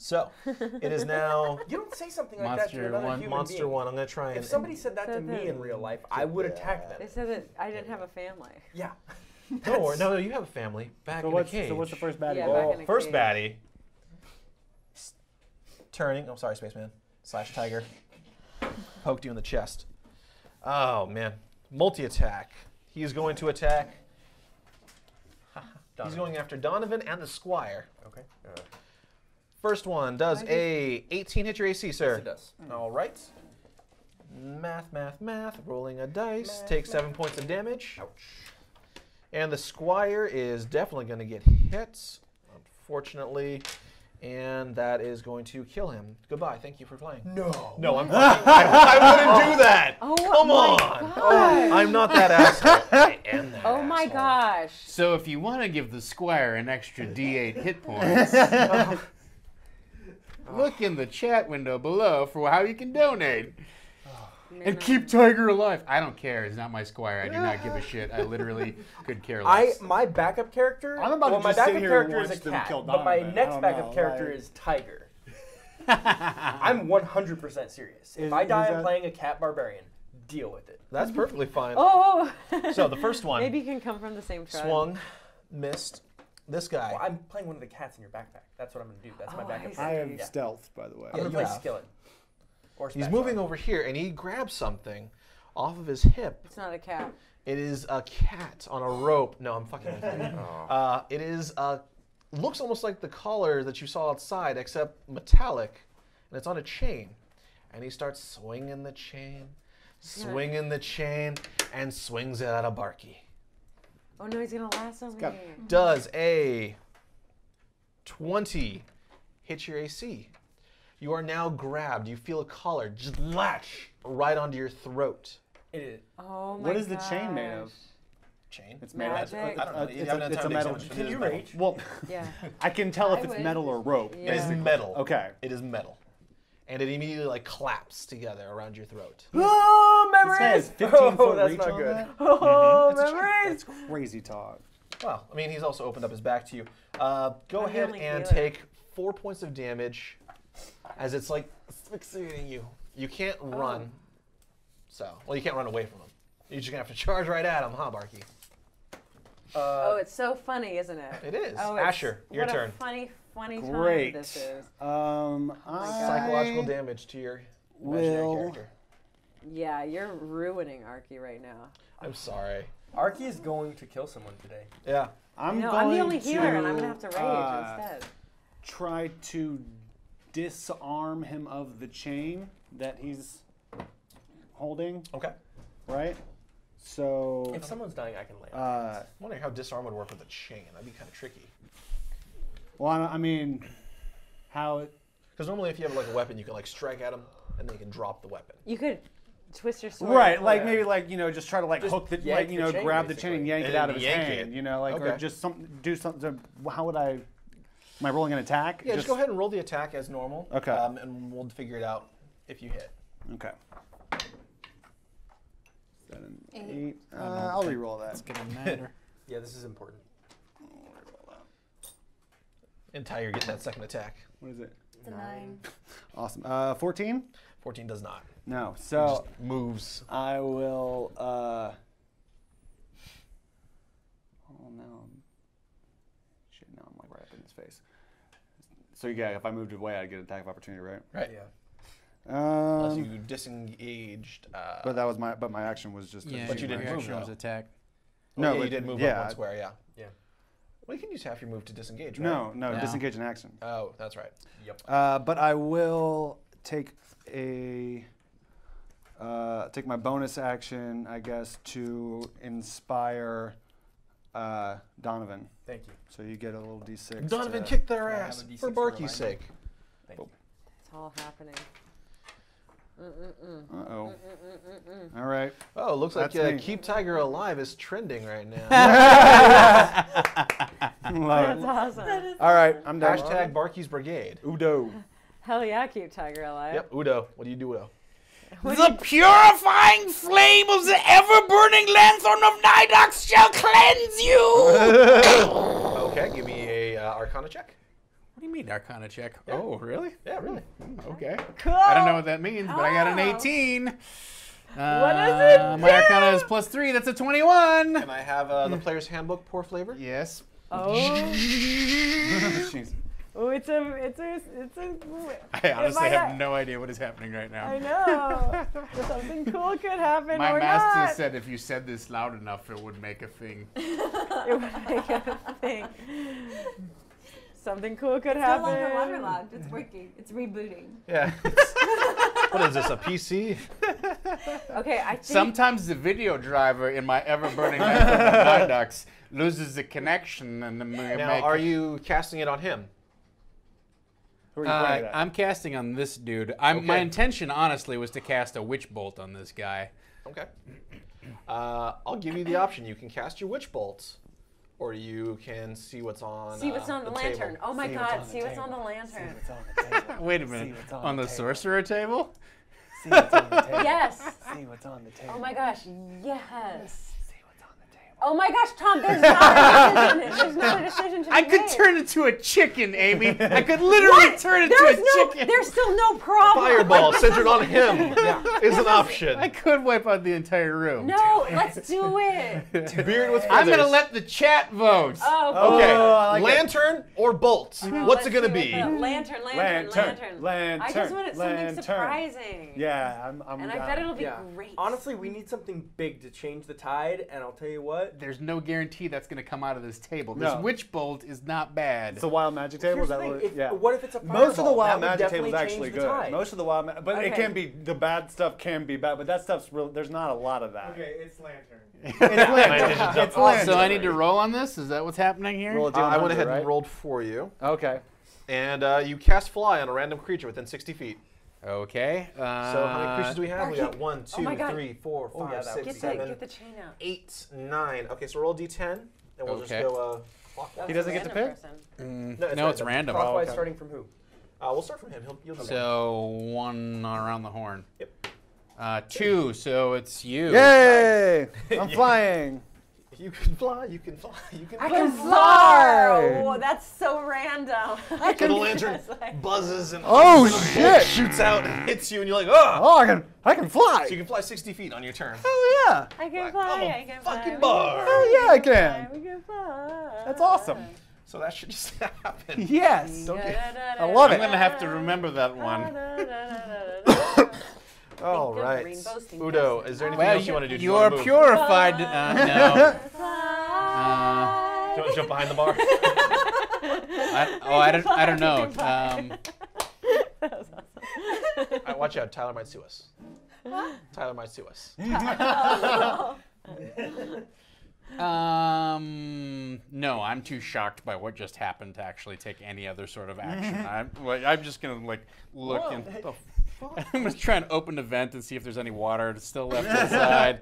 So, it is now *laughs* You don't say something like that Monster to another one. human Monster being. One. I'm gonna try and. If somebody said that to Said me in real life, I would attack them. They said that I didn't have a family. Yeah. Don't *laughs* worry. No, no, you have a family back So in what's the cage. so what's the first baddie? Yeah, roll? back in a First cage. baddie. s- Turning. Oh, sorry, spaceman. Slash tiger. Poked you in the chest. Oh man. Multi attack. He is going to attack. *laughs* He's going after Donovan and the Squire. Okay. Uh, First one does a 18 hit your AC, sir. yes, it does. Mm. All right. Math, math, math. Rolling a dice. Math, Take math. seven points of damage. Ouch. And the Squire is definitely going to get hit, unfortunately. And that is going to kill him. Goodbye. Thank you for playing. No. No, I'm fucking, I, I wouldn't do *laughs* oh. that. Oh Come my on. gosh. I'm not that asshole. *laughs* I am that Oh my asshole. gosh. So if you want to give the squire an extra D8 hit points, *laughs* look in the chat window below for how you can donate. Man, And I- keep Tiger alive. I don't care. It's not my squire. I do not give a *laughs* shit. I literally could care less. I my backup character. I'm about to well, my just sit backup here and character is a cat, but my next backup know, character like- is Tiger. *laughs* I'm 100% serious. If Is- I die, is I'm playing a cat barbarian. Deal with it. That's perfectly fine. *laughs* Oh. So the first one Maybe you can come from the same tribe. swung, missed. This guy. Well, I'm playing one of the cats in your backpack. That's what I'm gonna do. That's my Oh, backup. I I character. have Yeah. stealth, by the way. I'm gonna play have. Skillet. Or He's moving over here, and he grabs something off of his hip. It's not a cat. It is a cat on a rope. No, I'm fucking with you. *laughs* Uh, it is a looks almost like the collar that you saw outside, except metallic, and it's on a chain. And he starts swinging the chain, swinging the chain, and swings it at a barky. Oh no, he's gonna lasso me. Does a 20 hit your AC? You are now grabbed. You feel a collar just latch right onto your throat. It is. Oh my What is the chain made of? Chain. It's made Magic. of. I don't know. You It's haven't a, had it's a time to metal. examine it. Can you metal. rage? Well, Yeah. *laughs* I can tell if I it's would. metal or rope. Yeah. It is metal. Okay. It is metal. And it immediately like claps together around your throat. *gasps* Oh, This has *laughs* 15 oh, that's reach not on good. that? *laughs* Oh, That's a memories. That's crazy talk. Well, I mean, he's also opened up his back to you. Uh, go I'm ahead only and take four points of damage as it's like asphyxiating you. You can't run. So, well, you can't run away from him. You're just gonna have to *laughs* charge right at him, huh, Barky? Oh, Uh, it's so funny, isn't it? It is. Oh, Asher, your what turn. A funny, funny time Great. this is. Um, Psychological I damage to your imaginary will. character. Yeah, you're ruining Arqe right now. I'm sorry. Arqe is going to kill someone today. Yeah. I'm no, going I'm the only to, healer, and I'm gonna have to rage uh, instead. Try to disarm him of the chain that he's holding. Okay. Right. So. If someone's dying, I can lay. on Uh, I'm wondering how disarm would work with a chain. That'd be kind of tricky. Well, I I mean, how it. Because normally, if you have like a weapon, you can like strike at him, and then you can drop the weapon. You could twist your sword. Right, like maybe like you know, just try to like Just hook the like you the know, chain, grab the chain and yank And it out of his hand. it. You know, like or just something, do something. To, how would I? Am I rolling an attack? Yeah, just, go ahead and roll the attack as normal. Okay. Um, and we'll figure it out if you hit. Okay. Seven, Eight. eight. Uh, I'll re-roll that. It's gonna matter. *laughs* Yeah, this is important. And Ty, you're getting that second attack. What is it? It's a nine. *laughs* Awesome. Uh, 14? 14 does not. No. It So just moves. I will. Uh, oh no. Shit! Now I'm like right up in his face. So yeah, if I moved away, I'd get an attack of opportunity, right? Right. Yeah. Unless Um, you disengaged. Uh, but that was my. But my action was just. to Yeah, But you didn't move, action. though. was attack. oh, no, yeah, you did move yeah, up one square, yeah. Yeah. Well, you can use half your move to disengage, right? No, no, No. disengage an action. Oh, that's right. Yep. Uh, but I will take a uh, take my bonus action, I guess, to inspire uh, Donovan. Thank you. So you get a little d6. Donovan to- kicked their I have ass a D6 for to Barky's remind sake. Thank you. It's all happening. Uh oh. All right. Oh, it looks like uh, me. Keep Tiger Alive is trending right now. *laughs* Love That's it. awesome. All right, I'm done. Hashtag Barky's Brigade. Udo. Hell yeah, keep Tiger alive. Yep, Udo. What do you do, Udo? The purifying flame of the ever-burning lanthorn of Nydoxx shall cleanse you. *laughs* Okay, give me a uh, Arcana check. What do you mean Arcana check? Oh, really? Yeah, really. Mm, Okay. Cool. I don't know what that means, but I got an Oh. 18. Uh, What does it My Arcana is plus three. That's a 21. Can I have uh, the player's handbook, poor flavor? Yes. Oh. *laughs* Jeez. oh, it's a, it's a, it's a. I honestly might have not- no idea what is happening right now. I know. *laughs* Something cool could happen My or master not. said if you said this loud enough, it would make a thing. *laughs* it would make a thing. Something cool could It's no happen. longer waterlogged. It's *laughs* working. It's rebooting. Yeah. *laughs* what is this, a PC? *laughs* Okay, I think. Sometimes the video driver in my ever-burning Nydoxx loses the connection and the Now, are you casting it on him? Who are you Uh. I'm casting on this dude. I'm, My intention, honestly, was to cast a witch bolt on this guy. Okay. Uh, I'll give you the option. You can cast your witch bolts, or you can see what's on. See what's uh, on the, table. lantern. Oh my See god, on the see what's on the lantern. On the? *laughs* Wait a minute. what's On, on the the table. sorcerer table? See what's on the *laughs* table. Yes. See what's on the table. Oh my gosh, yes. See what's on the table. Oh my gosh, Tom, *laughs* there's not a decision. There's not a decision to be I could made. turn into a chicken, Amy. I could literally What? turn into There's a no, chicken. there's still no problem. Fireball *laughs* centered on him is an option. I could wipe out the entire room. No, let's do it. *laughs* Beard with feathers. I'm gonna let the chat vote. Oh, Okay, Oh, I like it. lantern or bolts? cool. What's it gonna be? what the- Lantern, lantern, Lantern, lantern. I just lantern, wanted something lantern. surprising. Yeah, I'm. I'm And I bet it'll be Yeah. great. Honestly, we need something big to change the tide, and I'll tell you what. There's no guarantee that's gonna come out of this table. This No. witch bolt is not bad. It's a wild magic table. Here's the that thing, what? if- yeah. What if it's a Most of the wild magic definitely tables change actually good. tide. Most of the wild, ma- but it can be the bad stuff can be bad, but that stuff's real. There's not a lot of that. Okay, it's lantern. *laughs* It's lantern. it's lantern. so I need to roll on this. Is that what's happening here? Roll a Uh, I went ahead right? and rolled for you, Okay. and uh, you cast fly on a random creature within 60 feet. Okay. Uh, So how many creatures do we have? We got one, Oh my two, God. three, four, Oh, five, yeah, that six, Get be the, get the chain out. eight, nine. Okay, so roll d10, and we'll Okay. just go uh, clockwise. He doesn't get to pick? Mm, No, it's no, it's random. random. Clockwise okay. starting from who? Uh, we'll start from him. He'll, you'll do that. So one around the horn. Yep. Uh, two. So it's you. Yay! I'm flying. *laughs* You can fly. You can fly. You can fly. I fly. can fly. fly. Oh, that's so random. *laughs* So the lantern It's like- buzzes and Oh, shit. shoots out and hits you, and you're like, oh! Oh, I can I can fly. So you can fly 60 feet on your turn. Oh yeah. I can Like, fly. I'm a I can fly. fucking we bar. fly, Oh yeah, I can. We can fly. That's awesome. So that should just *laughs* happen. Yes. Okay. I love it. I'm gonna have to remember that one. *laughs* All Think right. Udo, is there anything Well, else you want to do? Do you wanna are purified. Uh, no. *laughs* Do you want to jump behind the bar? *laughs* I, oh, I don't. I don't know. Um, *laughs* That was awesome. All right, watch out. Tyler might sue us. Tyler might sue us. um, no, I'm too shocked by what just happened to actually take any other sort of action. I'm, like, I'm just gonna like look Whoa, and. Hey. fuck? I'm gonna try and open the vent and see if there's any water still left inside.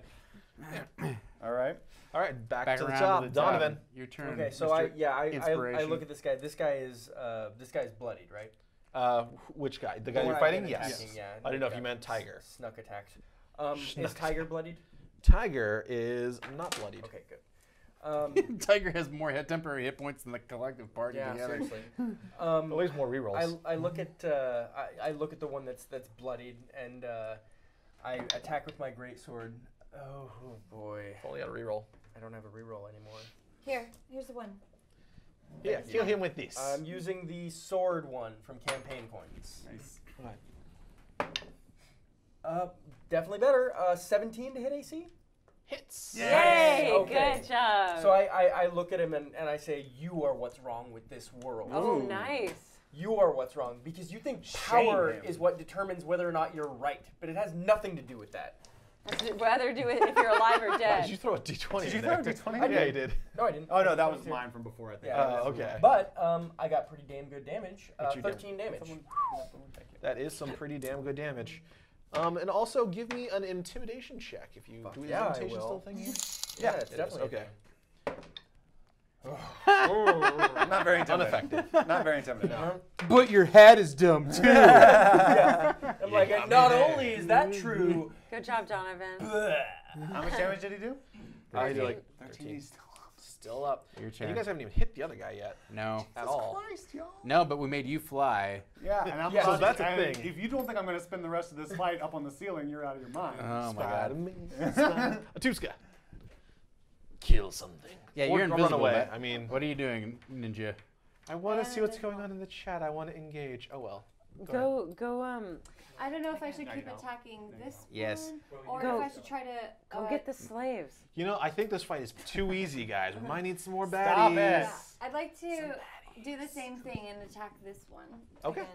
*laughs* All right. All right, back, Back to the around top. to the top. Donovan. Your turn. Okay, so Mr. I yeah I, I, I look at this guy. This guy is uh, this guy's bloodied, right? Uh, which guy? The guy one you're fighting? been Yes. attacking, yeah, I didn't know if you meant Tiger. Snuck attacked. Um, is Tiger bloodied? Tiger is not bloodied. Okay, good. Um, *laughs* Tiger has more hit, temporary hit points than the collective party yeah, together. seriously. *laughs* Um, Always more rerolls. I, I look at uh, I, I look at the one that's that's bloodied and uh, I attack with my great sword. Oh, boy, If only had a reroll. I don't have a reroll anymore. Here, here's the one. Yeah, kill him with this. I'm using the sword one from campaign coins. Nice. Uh, definitely better. Uh, 17 to hit AC. Hits. Yay! Okay. Good job. So I, I, I look at him and, and I say, "You are what's wrong with this world. oh, nice. You are what's wrong because you think power is what determines whether or not you're right, but it has nothing to do with that." *laughs* I'd rather do it if you're alive or *laughs* dead. Did dead. you throw a d20 Did in you there? throw a D20? I yeah, you did. No, I didn't. Oh no, that was 22. mine from before. I think. Yeah. Oh, okay. But um, I got pretty damn good damage. Uh, What you 13 damage. *laughs* That is some pretty damn good damage. Um, and also give me an intimidation check if you Fuck do. Is yeah, intimidation still will. a thing here? *laughs* Yeah, it it's is, definitely a okay. *laughs* Not very intimidating. Unaffected. Not very intimidating. *laughs* But your head is dumb too. yeah. I'm like, got me not there. only is that true, Good job, Donovan. How much damage did he do? I did like 13. 13. Still up. Your And turn. you guys haven't even hit the other guy yet no. at all. Christ, y'all. No, but we made you fly. Yeah, and I'm Yeah, so about that's to- a and thing. If you don't think I'm going to spend the rest of this fight up on the ceiling, you're out of your mind. Oh my god. *laughs* Aatuska. Kill something. Yeah, Or you're run invisible. away. I mean, What are you doing, Ninja? I want to see what's going on in the chat. I want to engage. Oh well. Go, go, um, I don't know if I should keep attacking this Yes. one, or Go. if I should try to. go uh, get the slaves. You know, I think this fight is too easy, guys. We might need some more baddies. Stop it. Yeah, I'd like to do the same thing and attack this one. Okay. Again.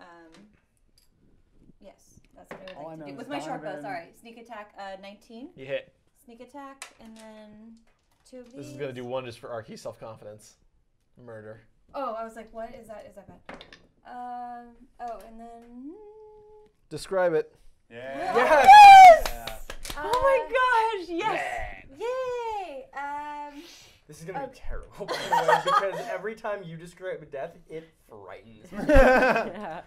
Um, yes, that's what I would All I like to do. is With my short bow, Donovan- sorry. Sneak attack, uh, 19. You hit. Sneak attack, and then two of these. This is gonna do wonders for Arqe's self-confidence. Murder. Oh, I was like, what is that? Is that bad? Um. Oh, and then. Describe it. Yeah. yes! Oh my gosh, yes! Yay! Um. This is gonna be terrible, by the way, because every time you describe death, it frightens *laughs* me. Yeah.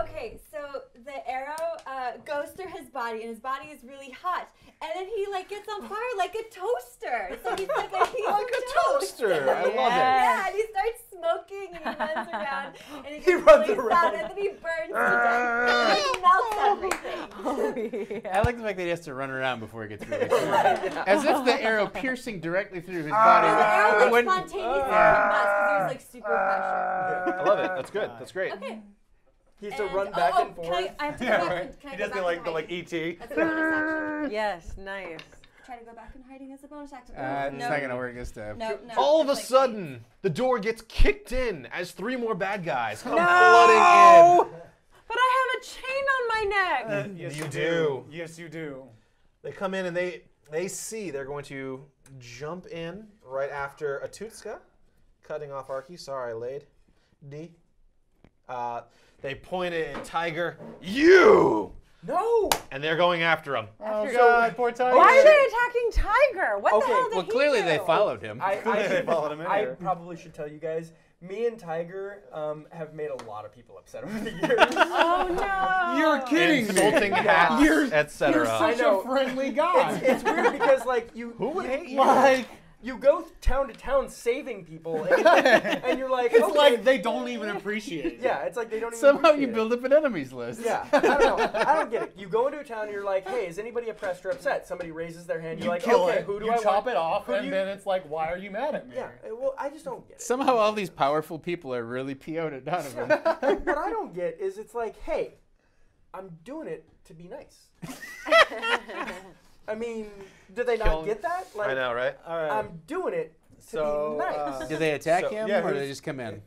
Okay, so the arrow uh, goes through his body, and his body is really hot, and then he like gets on fire like a toaster. So he's like a *laughs* he's Like a toast. toaster. I love it. Yeah, and he starts smoking, and he runs *laughs* around, and he, He runs really around. and then he burns to death, and he melts everything. Oh, yeah. I like the fact that he has to run around before he gets really sad. As if the arrow piercing directly through his body. And the arrow like wouldn't- spontaneously combust because there's like super pressure. I love it. That's good. That's great. Okay. He has to and- run oh, back oh, and Can forth. I, I have to Yeah, go back right. and, can I He go does back the like and the hide? like ET. That's a bonus action. *laughs* Yes, nice. Try to go back and hiding as a bonus action. Uh, it's no, not gonna work this time. No, no. All of a like- sudden, the door gets kicked in as three more bad guys come No! flooding But I have a chain on my neck. Yes, You do. Yes, you do. They come in and they they see they're going to jump in right after Aatuska, cutting off Arqe. Sorry, I laid. D. Uh, they point at Tiger. You. No! And they're going after him. Oh After- God, poor Tiger. Why are they attacking Tiger? What Okay, the hell did Well, he clearly do? they followed him. I, I, *laughs* They should, followed him in I here. probably should tell you guys, me and Tiger um, have made a lot of people upset over the years. *laughs* Oh no! You're kidding me. Insulting hats, *laughs* You're- etc. You're I such know. a friendly guy. it's, it's weird because like you Who would hate you? like you go town to town saving people and, *laughs* and you're like it's okay. like they don't even appreciate it. yeah it's like they don't even Somehow you build up an enemies list. yeah I don't know I don't get it you go into a town and you're like hey is anybody oppressed or upset somebody raises their hand you're You like kill okay it. who do you I chop want? it off, Who and you- then it's like, why are you mad at me? yeah well I just don't get it Somehow all these powerful people are really PO'd at Donovan. *laughs* what I don't get is it's like hey I'm doing it to be nice *laughs* I mean do they not Killing- get that like I know, right? All right. I'm doing it to So, be nice uh, Did they attack So- him yeah, or did who's- they just come in?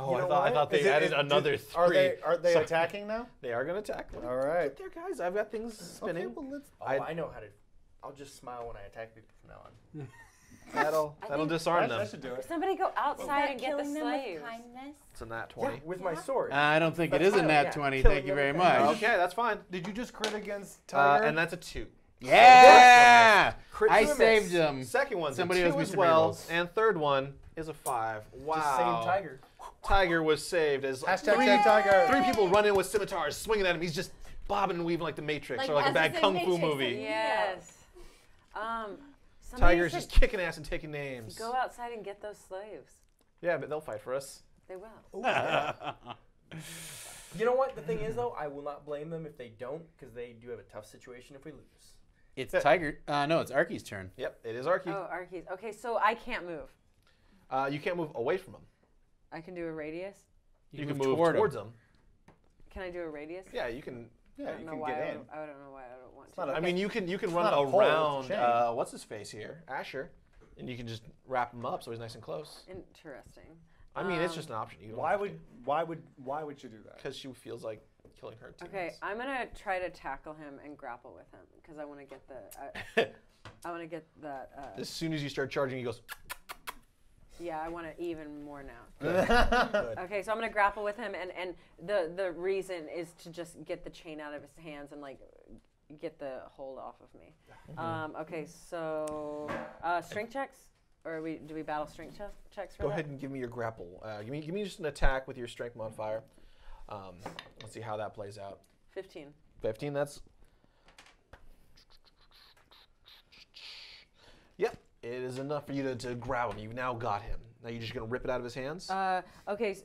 Oh, You I know thought I what? thought they Is it- added is- another did- three. Are they are they Sorry. attacking now? They are gonna attack. All right. Get there, guys. I've got things spinning. Okay, well, let's. oh, I- I know how to I'll just smile when I attack people from now on *laughs* That'll that'll disarm That, them. that should do it. Somebody go outside and get the killing them with slaves. kindness? It's a nat Yeah, 20. with my sword. I don't think it That's is a nat yeah. 20. Killing Thank you very much. Okay, that's fine. Did you just crit against Uh, Tiger? and that's a two. Yeah! Crit I saved him. Second one's Somebody a two as well, and third one is a five. Wow. Just same tiger. Tiger was saved as Hashtag three, Tiger. three people run in with scimitars, swinging at him. He's just bobbing and weaving like the Matrix Like or like a bad in kung fu movie. Yes. Um, somebody Tiger's just kicking ass and taking names. go outside and get those slaves. Yeah, but they'll fight for us. They will. *laughs* You know what? The thing is, though, I will not blame them if they don't, because they do have a tough situation if we lose. It's Tiger. Uh, no, it's Arqe's turn. Yep, it is Arqe. Oh, Arqe's. Okay, so I can't move. Uh, you can't move away from him. I can do a radius. You, can move towards him. Can I do a radius? Yeah, you can. I Yeah, don't you know can why get I, in. don't, I don't know why I don't want to. not a- I mean, you can you can It's run not a pole, it's a around. chain. Uh, what's his face here? Asher, and you can just wrap him up so he's nice and close. Interesting. I mean, it's Um, just an option. You don't Why would why would why would you do that? Because she feels like killing her teammates. Okay, I'm gonna try to tackle him and grapple with him because I want to get the. I, *laughs* I want to get that. Uh, as soon as you start charging, he goes. Yeah, I want it even more now. *laughs* Good. Okay, so I'm gonna grapple with him, and and the the reason is to just get the chain out of his hands and like get the hold off of me. Mm-hmm. Um, okay, so uh, strength checks, or we do we battle strength che- checks for Go that? ahead and give me your grapple. Uh, give me give me just an attack with your strength modifier. Um, let's see how that plays out. Fifteen. 15, that's. Yep, it is enough for you to, to grab him. You've now got him. Now you're just going to rip it out of his hands? Uh, okay, s-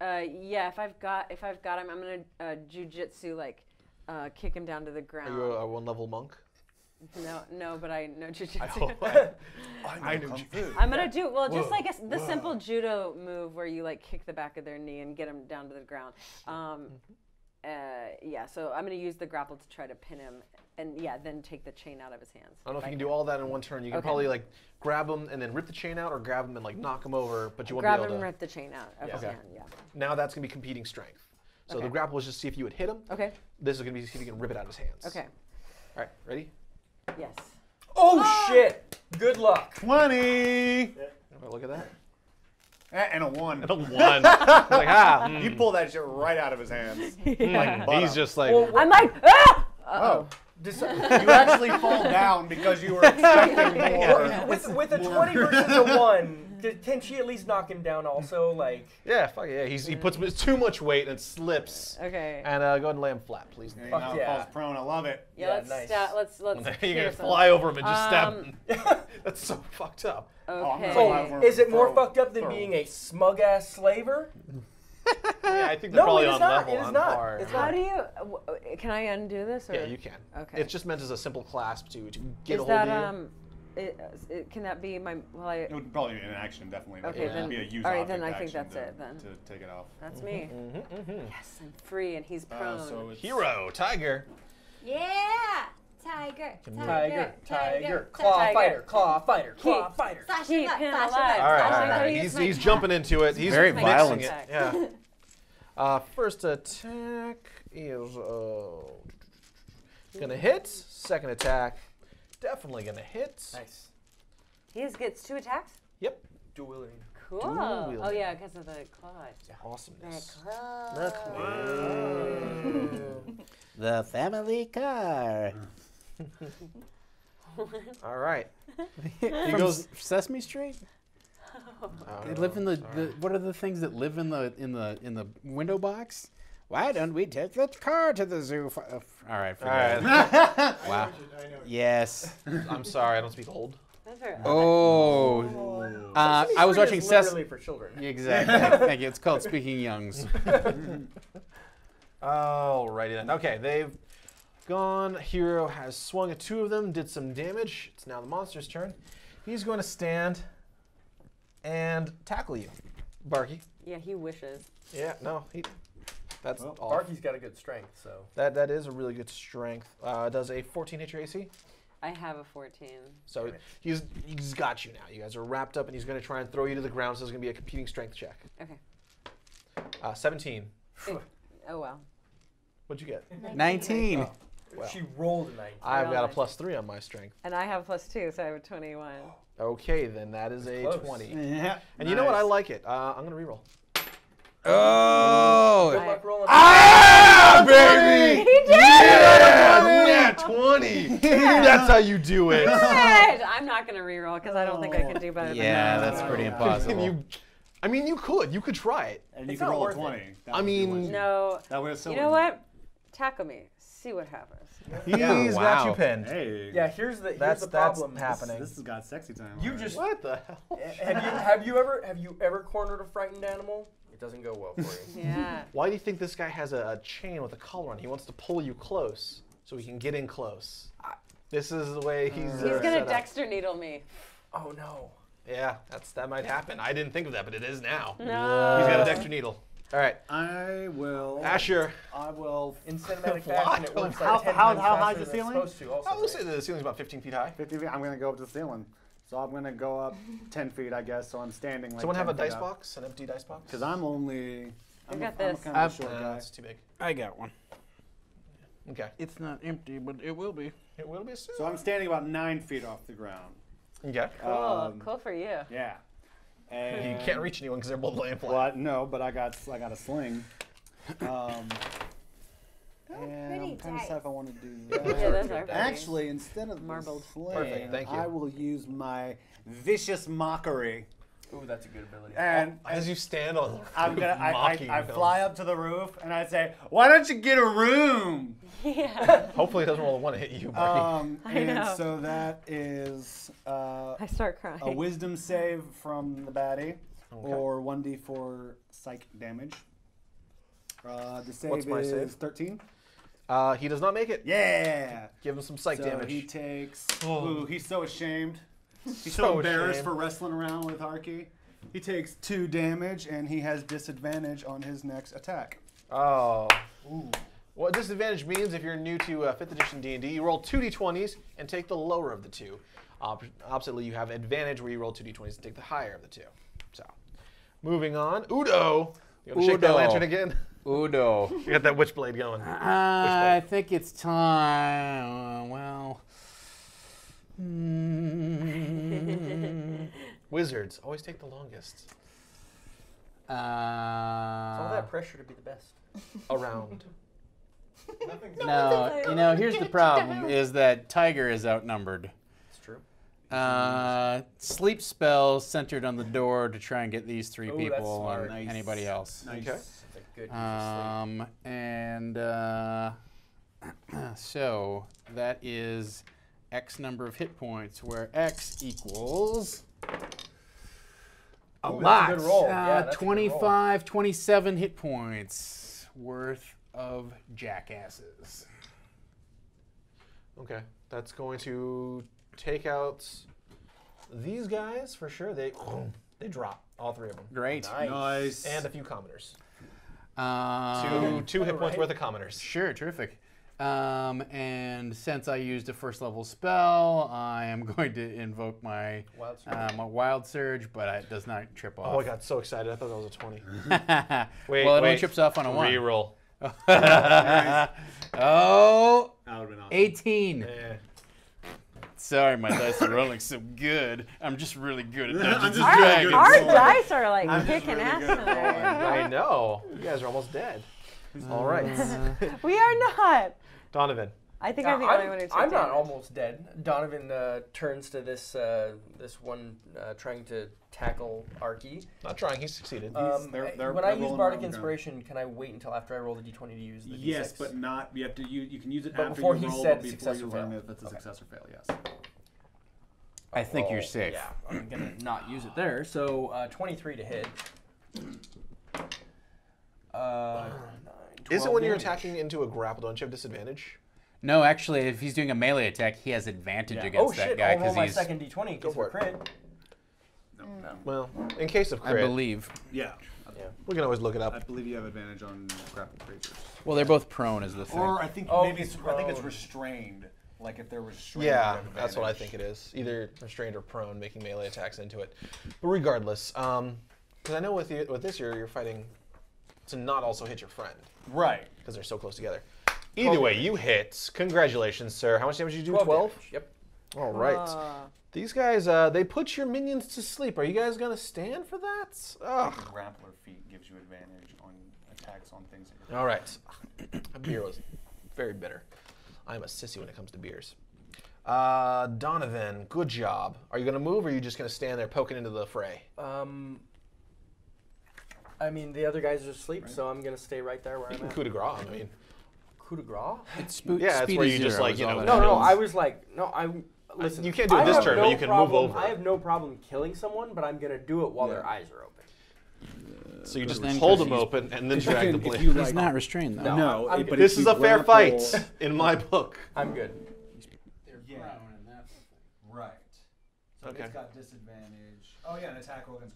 uh, uh, yeah. If I've got if I've got him, I'm gonna uh, jujitsu like uh, kick him down to the ground. Are ground. you a, a one level monk? No, no, but I know jujitsu. I *laughs* hope. I know kung fu. I'm gonna do well, just Whoa, like a s the simple judo move where you like kick the back of their knee and get them down to the ground. Um, uh, yeah, so I'm gonna use the grapple to try to pin him, and yeah, then take the chain out of his hands. I don't know if you can do all that in one turn. You can Okay. probably like grab him and then rip the chain out, or grab him and like knock him over. But you won't Grab be him, able to. rip the chain out of his Okay. hand. Yeah. Now that's gonna be competing strength. So the Okay. grapple was just see if you would hit him. Okay. This is gonna be see if you can rip it out of his hands. Okay. All right, ready? Yes. Oh, shit! Good luck. Twenty Oh, Look at that. Eh, and a one. And a one. like ah. *laughs* You pull that shit right out of his hands. *laughs* mm. butter. He's just like. Well, I'm like, ah! Oh, Dis- you actually fall down because you were expecting *laughs* more. with, with a 20 versus a 1, c- can she at least knock him down also? Like, Yeah, fuck yeah. He's, he puts too much weight and it slips. Okay. And uh, go ahead and lay him flat, please. And Fuck yeah. falls prone. I love it. yeah, yeah, let's nice. sta- let's *laughs* let's. You're gonna fly over him and just Um, stab him. *laughs* That's so fucked up. Oh, Okay. oh, fly over him is it more throw- fucked up than throw. being a smug ass slaver? Yeah, I think they're No, probably it is on not. level. It is on not. par. It's How do you? w- Can I undo this? Or? Yeah, you can. Okay. It's just meant as a simple clasp to, to get Is a hold that of you. um? It, uh, it, can that be my? Well, I. It would probably be an action, definitely. Like, Okay, it would then- be a use all right, object then I think action that's to, it, then. To take it off. That's me. Mm-hmm, Yes, I'm free, and he's prone. Uh, so it's Hero, tiger. Yeah! Tiger, Can tiger, Tiger, tiger, claw Tiger. fighter, claw fighter, claw Keep. fighter. Slash Keep him up, him slash alive. him up, All right, slash all him up. use He's, he's jumping into it. He's Very mixing violent. it. Yeah. *laughs* Uh, first attack is uh, gonna hit. Second attack, definitely gonna hit. Nice. He just gets two attacks. Yep. Dueling. Cool. Dual Oh yeah, because of the claws. Awesomeness. The The family car. *laughs* All right. he goes- Sesame Street. Oh. They live in the, the. What are the things that live in the in the in the window box? Why don't we take the car to the zoo? For, uh, all right. All forget it. right. *laughs* *laughs* Wow. Yes. I'm sorry, I don't speak old. Those are Oh. Uh, I was watching is Sesame. literally for children. *laughs* Exactly. Thank you. It's called Speaking Youngs. Alrighty then. Okay, they've gone. Hero has swung at two of them, did some damage. It's now the monster's turn. He's going to stand and tackle you, Barky. Yeah, he wishes. Yeah, no, he. That's Well, off. Barky's got a good strength, so. That that is a really good strength. Uh, does a 14 hit your AC? I have a 14. So he's he's got you now. You guys are wrapped up, and he's going to try and throw you to the ground. So it's going to be a competing strength check. Okay. Uh, 17. Oh well. What'd you get? 19. Well. she rolled a 19. I've got a plus three on my strength. And I have plus two, so I have a 21. Okay, then that is a Close. 20. Yeah. And you know what? I like it. Uh, I'm going to reroll. Oh! Good luck rolling. Ah, baby! He did! Yeah, nat 20. That's how you do it. Good. I'm not gonna reroll because I don't think I can do better Yeah, than that. Yeah, that's pretty yeah. impossible. *laughs* You, I mean, you could. You could try it. And you It's can roll a 20. I mean- what- that. No. that would still You know what? Tackle me. See what happens. He's Yeah, got you pinned. Hey. Yeah, here's the here's That's- the that's problem. happening. This has got sexy time. You already. just What the hell? have you have you ever have you ever cornered a frightened animal? It doesn't go well for you. *laughs* Yeah. Why do you think this guy has a, a chain with a collar on? He wants to pull you close so he can get in close. This is the way he's. He's uh, gonna set up. Dexter needle me. oh no. Yeah, that's that might happen. I didn't think of that, but it is now. No. He's got a Dexter needle. All right, I will. Asher. I will. In cinematic *laughs* What? fashion, it works How- like 10 how- times how faster high's the ceiling? It's I will right? say that the ceiling's about 15 feet high. 50 feet. I'm gonna go up to the ceiling. So I'm gonna go up *laughs* 10 feet, I guess. So I'm standing like. Someone have a feet dice up. box, an empty dice box? Because I'm only. I'm got a, I'm a this. kind of I've- a short Nah, guy. that's too big. I got one. Okay. It's not empty, but it will be. It will be soon. So I'm standing about nine feet off the ground. Okay. Cool. Um, cool for you. Yeah. You can't reach anyone because they're both laying flat. Well, no, but I got I got a sling. *laughs* Um, and pretty I'm kind of dice. sad if I want to do Yeah, that. those are. Actually, instead of Marbled. the sling, Perfect, thank you. I will use my vicious mockery. Ooh, that's a good ability. And As you stand on *laughs* I'm gonna I, I, I fly up to the roof and I say, "Why don't you get a room?" *laughs* Yeah. Hopefully it doesn't roll a one to hit you, buddy. Um, *laughs* I and know. so that is uh, I start crying. a wisdom save from the baddie, or 1d4 psych damage. Uh, the save What's my is save? 13. Uh, he does not make it. Yeah. Give him some psych so damage. he takes. Oh. Ooh, he's so ashamed. He's *laughs* So so, embarrassed ashamed. for wrestling around with Harky. He takes two damage and he has disadvantage on his next attack. Oh. Ooh. What disadvantage means if you're new to uh, 5th edition D&D, you roll two d20s and take the lower of the two. Op- oppositely, you have advantage where you roll two d20s and take the higher of the two. So, moving on. Udo. You want to shake that lantern again? *laughs* Udo. You got that witchblade going. I think it's time. Uh, well. hmm, Wizards always take the longest. uh, all that pressure to be the best. *laughs* Around. no, you know, here's the problem: is that Tiger is outnumbered. It's true. Uh, sleep spell centered on the door to try and get these three Ooh, people smart. and Nice. anybody else. Okay. It's a good Um, and uh, *clears throat* so that is X number of hit points, where X equals A Ooh, lot. That's a good roll. uh, yeah, that's a good roll. 25, 27 hit points worth of jackasses. Okay, that's going to take out these guys for sure. They *clears throat* they drop all three of them, Great. Nice. Nice. and a few commoners. Two Um, two hit points Alright. worth of commoners. Sure, terrific. Um, and since I used a first level spell, I am *laughs* going to invoke my Wild surge. uh, my wild surge, but it does not trip off. Oh, I got so excited! I thought that was a twenty. *laughs* *laughs* wait, well, it only trips off on a one. Reroll. oh, That would've been awesome. 18. Eh. Sorry, my dice are rolling so good. I'm just really good at *laughs* I'm Dungeons and Dragons. good Our dice are like I'm kicking really ass good. I know. You guys are almost dead. All right, *laughs* *laughs* We are not. Donovan. I think Now, I'm the only I'm, one who took I'm not damage. almost dead. Donovan uh, turns to this uh, this one uh, trying to tackle Arqe. Not trying. He succeeded. Um, they're- they're- when they're I use rolling Bardic around ground. Inspiration, can I wait until after I roll the d20 to use the Yes, d6? but not. You have to. You, you can use it But after before you he roll, said but before success you or run fail. it, if it's a Okay. success or fail. Yes. I think you're Oh, safe. Yeah, I'm gonna not use it there. So uh, 23 to hit. Uh, nine, Is it 12 when you're damage. attacking into a grapple? Don't you have disadvantage? No, actually, if he's doing a melee attack, he has advantage Yeah. against Oh that shit! guy I'll roll my he's. second d20. Go Go for for it. crit. Mm. Well, in case of crit, I believe. Yeah. we can always look it up. I believe you have advantage on grapple creatures. Well, they're both prone, is the thing. Or I think Oh, maybe he's it's. I think it's restrained. Like if they're restrained. you Yeah, that's what I think it is. Either restrained or prone, making melee attacks into it. But regardless, um, because I know with you, with this you're you're fighting to not also hit your friend Right. because they're so close together. Either way, you hit. Congratulations, sir. How much damage did you do? 12 Twelve. damage. Yep. All right. Uh, These guys, uh, they put your minions to sleep. Are you guys gonna stand for that? Ugh. Grappler feat gives you advantage on attacks on things. That All right. That *coughs* beer was very bitter. I'm a sissy when it comes to beers. Uh, Donovan, good job. Are you gonna move, or are you just gonna stand there poking into the fray? Um, I mean, the other guys are asleep, so I'm gonna stay right there where You I'm can at. coup de grace. I mean, Coup de grace? It's spo- Yeah, it's speed where is you just, like, you know- No, no. I was like, no, I listen. you can't do it I this have turn, but you can move over. I have no problem killing someone, but I'm gonna do it while their eyes are open. so you just then hold 'cause them open and then drag can- the blade. you He's like- not restrained though. No. No, I'm it- good. but This is a fair grapple- fight in my book. I'm good. Yeah. Right. So Okay. it's got disadvantage. Oh yeah, an attack roll against creature has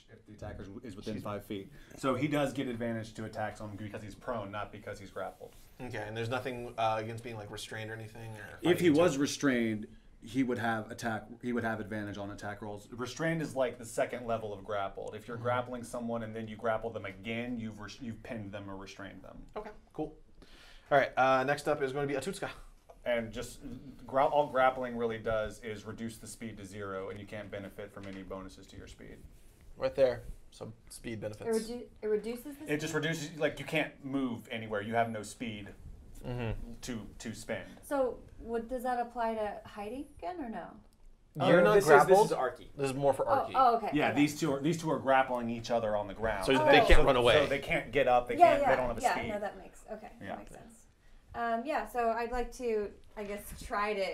advantage if the attacker is within five feet. So he does get advantage to attacks on him because he's prone, not because he's grappled. Okay, and there's nothing uh, against being like restrained or anything. Or If he into was it? restrained, he would have attack. He would have advantage on attack rolls. Restrained is like the second level of grappled. If you're grappling someone and then you grapple them again, you've res- you've pinned them or restrained them. okay, cool. All right, uh, next up is going to be Aatuska. And just gra- all grappling really does is reduce the speed to zero, and you can't benefit from any bonuses to your speed. Right there, some speed It, benefits. redu- it reduces the It just reduces like you can't move anywhere. You have no speed Mm-hmm. to to spend. So, what does that apply to hiding again or no? You're Uh, not this grappled. Is, this is Arqe. This is more for Oh, Arqe. oh, okay. Yeah, okay. these two are these two are grappling each other on the ground. So Oh. they can't So- run away. So they can't get up. They yeah, can't. yeah, They don't have a yeah. speed. No, that makes okay. Yeah. That makes sense. Um, yeah, so I'd like to, I guess, try to.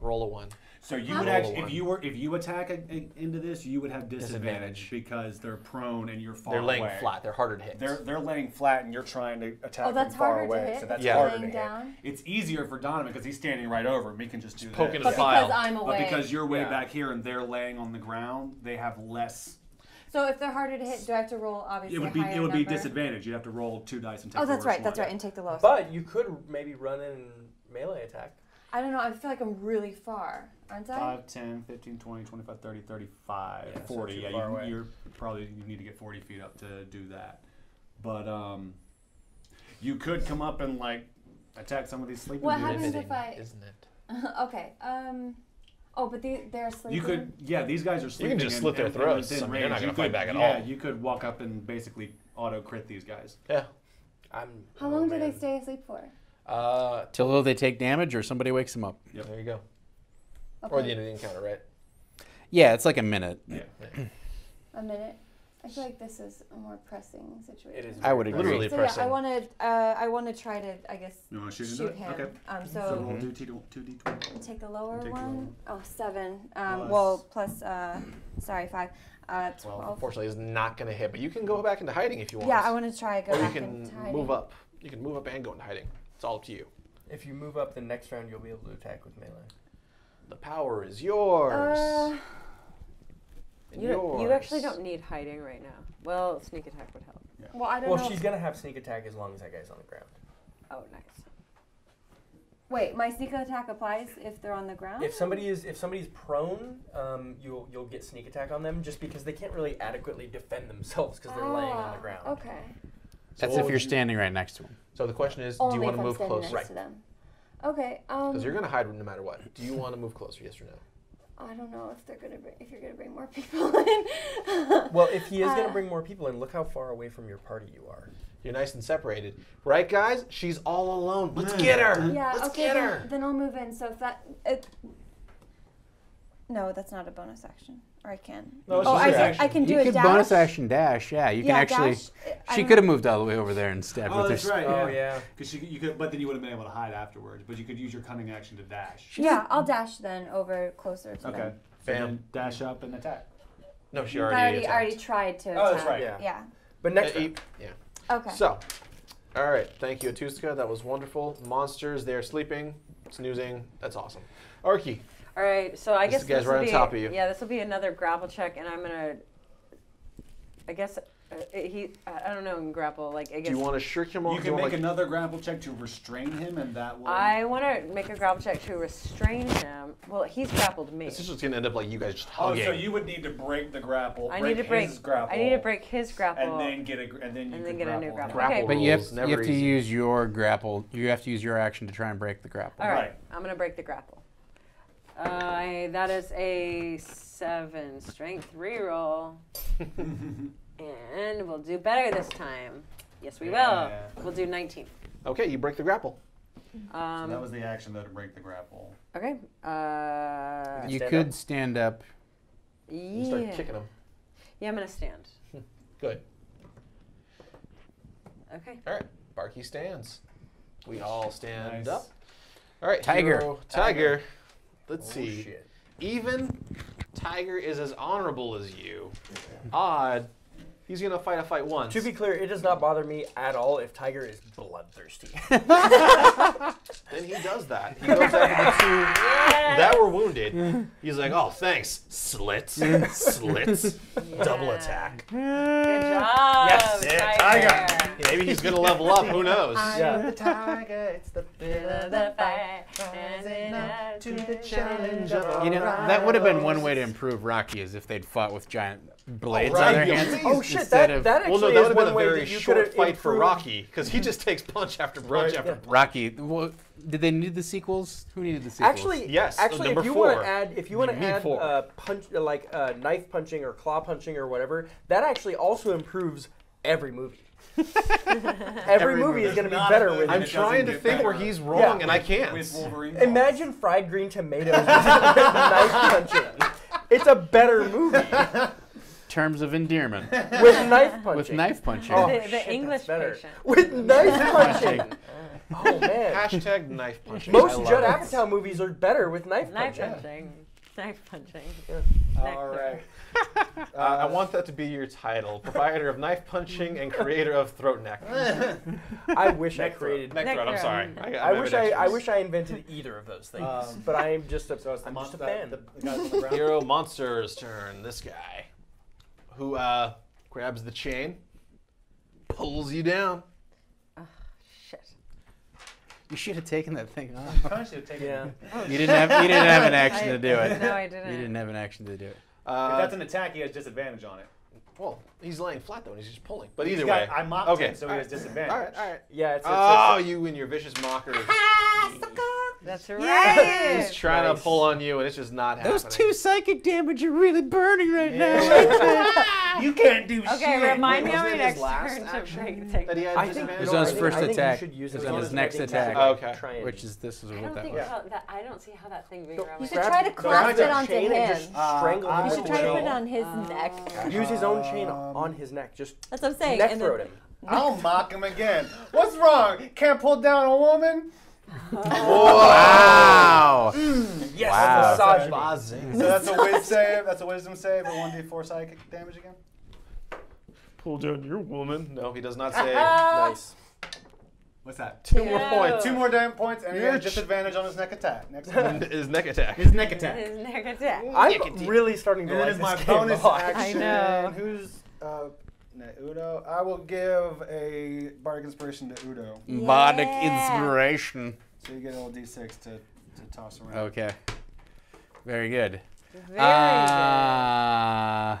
Roll a one. So you Huh? would Roll actually, if you were, if you attack a, a- into this, you would have disadvantage, Disadvantage. because they're prone and you're far They're laying away. flat. They're harder to hit. They're they're laying flat and you're trying to attack Oh, that's from far harder to away. hit? So that's Yeah. harder Laying to hit. down? It's easier for Donovan because he's standing right over him. He can just do poking this. it But file. because I'm But away. because you're way Yeah. back here and they're laying on the ground, they have less. so if they're harder to hit, do I have to roll obviously It would a be higher it would be number? disadvantage. You have to roll two dice and take. Oh, the that's worst right. That's one. right, and take the lowest. But you could maybe run in melee attack. I don't know. I feel like I'm really far, aren't I? 5, 10, 15, 20, 25, 30, 35, Yeah, 40. too yeah, far you, away. you're probably you need to get 40 feet up to do that. But um, you could come up and like attack some of these sleeping What dudes. happens if I- Isn't it? *laughs* okay. Um. Oh, but they they're sleeping. You could, yeah, these guys are sleeping. You can just slit their and- and throats. within I mean, you're not gonna fight back at yeah, all. Yeah, you could walk up and basically auto crit these guys. Yeah. I'm. How oh, long do they stay asleep for? Uh, Till they take damage or somebody wakes them up. there you go. Okay. Or the end of the encounter, right? Yeah, it's like a minute. Yeah. A minute. I feel like this is a more pressing situation. It is. I would very agree. Literally So yeah, I want to. Uh, I want to try to. I guess You want to shoot, shoot him. Okay. Um. So So we'll do two, two d twenty. take the lower Take the one. lower. Oh, seven. Um. Plus- Well, plus. Uh. Sorry, five. Uh. Twelve. Twelve. Unfortunately, is not going to hit, but you can go back into hiding if you want. Yeah, I want to try go Or you can and hide move up. You can move up and go into hiding. It's all up to you. If you move up the next round, you'll be able to attack with melee. The power is yours. Uh, And You, don't- you actually don't need hiding right now. Well, sneak attack would help. well, I don't Well, know. she's gonna have sneak attack as long as that guy's on the ground. Oh, nice. Wait, my sneak attack applies if they're on the ground. If somebody is if somebody's prone, um, you'll you'll get sneak attack on them just because they can't really adequately defend themselves because they're laying on the Ah, ground. Okay. So That's if you're you- standing right next to them. So the question is, Only do you want to move closer? next to them. Okay. Um. Because you're going to hide no matter what. Do you want to move closer? Yes or no? I don't know if they're gonna bring, if you're gonna bring more people *laughs* in. Well, if he is Uh, gonna bring more people in, look how far away from your party you are. You're nice and separated, right, guys? She's all alone. Let's get her. Yeah. Let's okay. get then, her. then I'll move in. So if that. It, no, that's not a bonus action. Or I can. No, oh, I can, action. I can do you a could dash. bonus action dash. Yeah, you can yeah, actually. dash, She could have moved all the way over there and stabbed Oh, with that's her. right. Oh yeah. yeah. Because you, you could, but then you would have been able to hide afterwards. But you could use your cunning action to dash. Yeah, I'll dash then over closer to Okay. them. So Bam. dash up and attack. No, she I already. already, attacked. already tried to. Oh, that's right. Yeah. Yeah. But next Uh, round. Yeah. Okay. So, all right. Thank you, Aatuska. That was wonderful. Monsters, they're sleeping, snoozing. That's awesome. Arqe, All right, so I This guess guy's this will right on be, top of you. Yeah, this will be another grapple check, and I'm gonna. I guess uh, he. I I don't know in grapple. Like I guess. do you want to shirk him off? You Do can wanna, make like, another grapple check to restrain him, and that will. I want to make a grapple check to restrain him. Well, he's grappled me. This is just gonna end up like you guys just Oh, hugging. so you would need to break the grapple. I break need to break. his grapple. I need to break his grapple. And then get a, and then you And then get a new grapple grapple. Grapple Okay. But you have, rules, you have to easy. use your grapple. You have to use your action to try and break the grapple. All right, Right. I'm gonna break the grapple. Uh, I, that is a seven strength reroll. *laughs* and we'll do better this time. Yes, we Yeah. will. We'll do 19. Okay, you break the grapple. Um, that was the action though to break the grapple. okay. Uh, You stand could up? stand up. You start kicking him. Yeah, I'm gonna stand. *laughs* Good. Okay. All right, Barky stands. We all stand Nice. up. All right, Tiger. hero, Tiger. Let's Oh, see. shit. Even Tiger is as honorable as you. Odd. He's gonna fight a fight once. To be clear, it does not bother me at all if Tiger is bloodthirsty. *laughs* *laughs* then he does that. He goes after the two that were wounded. He's like, "Oh, thanks, slits, *laughs* slits, double attack." Good job, Yes, yeah, Tiger. Maybe he's gonna *laughs* level up. Who knows? yeah. the tiger, it's the *laughs* Feel the fire rising up to the challenge of You know, that would have been one way to improve Rocky is if they'd fought with giant blades on their hands. Oh shit! That, of that actually Well, no, that is would have one been a way very that you short could fight for improved- Rocky because he just takes punch after punch Right, after yeah. punch. Rocky. Well, did they need the sequels? Who needed the sequels? Actually, Yes, Actually, if you want to add, if you want to add four. uh, punch, uh, like uh, knife punching or claw punching or whatever, that actually also improves every movie. *laughs* every, movie is going to be not a better movie with. I'm it trying to get think where he's wrong, Yeah. and I can't. With Wolverine. *laughs* Imagine fried green tomatoes with *laughs* knife punching. It's a better movie terms of endearment with knife punching. with knife punching. Oh, The- the shit, English better. patient. With knife punching. oh man. Hashtag knife punching. Most I Judd it. Apatow movies are better with knife, Knife punching. punching. Knife punching. All right. Uh, I want that to be your title: proprietor of knife punching and creator of throat neck. *laughs* I wish I Neck throat. created. Neck Neck throat. I'm sorry. I, I wish I, I wish I invented either of those things, Um, *laughs* but I am just a, so I'm mon- just a fan. the, the guys on the ground. Hero *laughs* monster's turn. This guy, who uh, grabs the chain, pulls you down. Shit. You should have taken that thing off. Probably should have taken yeah. *laughs* You didn't have you didn't have an action to do it. No, I didn't. You didn't have an action to do it. If Uh, that's an attack, he has disadvantage on it. well, he's laying flat though, and he's just pulling. But He's either got- way, I mocked okay. him, so he has disadvantage. All right, all right. Yeah, it's, it's, Oh, it's, you and your vicious mocker. That's right. He's trying Nice. to pull on you, and it's just not happening. Those two psychic damage are really burning right now. *laughs* You can't do Okay, shit. remind me Wasn't on it my next turn to break take. that he had I think? It was on his think- first I think attack. You should use It was on his next attack. attack. Oh, okay. Which is this is I what don't that think was. how that. I don't see how that thing being around. You should try to clasp it onto him. just strangle I him. You should try to put it on his Oh. neck. Use his own chain Um, on his neck. Just That's what I'm saying. neck and throat then, him. I'll mock him again. What's wrong? Can't pull down a woman? Wow. Yes, Wow. massage. Bazing. So that's a whiz save. That's a wisdom save. A one d4 psychic damage again. Pull down your woman. No, he does not say. *laughs* Nice. What's that? Two more points. Two more damn points, and he You're has disadvantage on his neck attack. Next *laughs* time. His neck attack. his neck attack. His neck attack. I'm really starting to And like is my this game bonus a lot. action. know. Who's uh, no, Udo? I will give a bardic inspiration to Udo. Bardic inspiration. So you get a little d6 to, to toss around. Okay. Very good. Very Uh,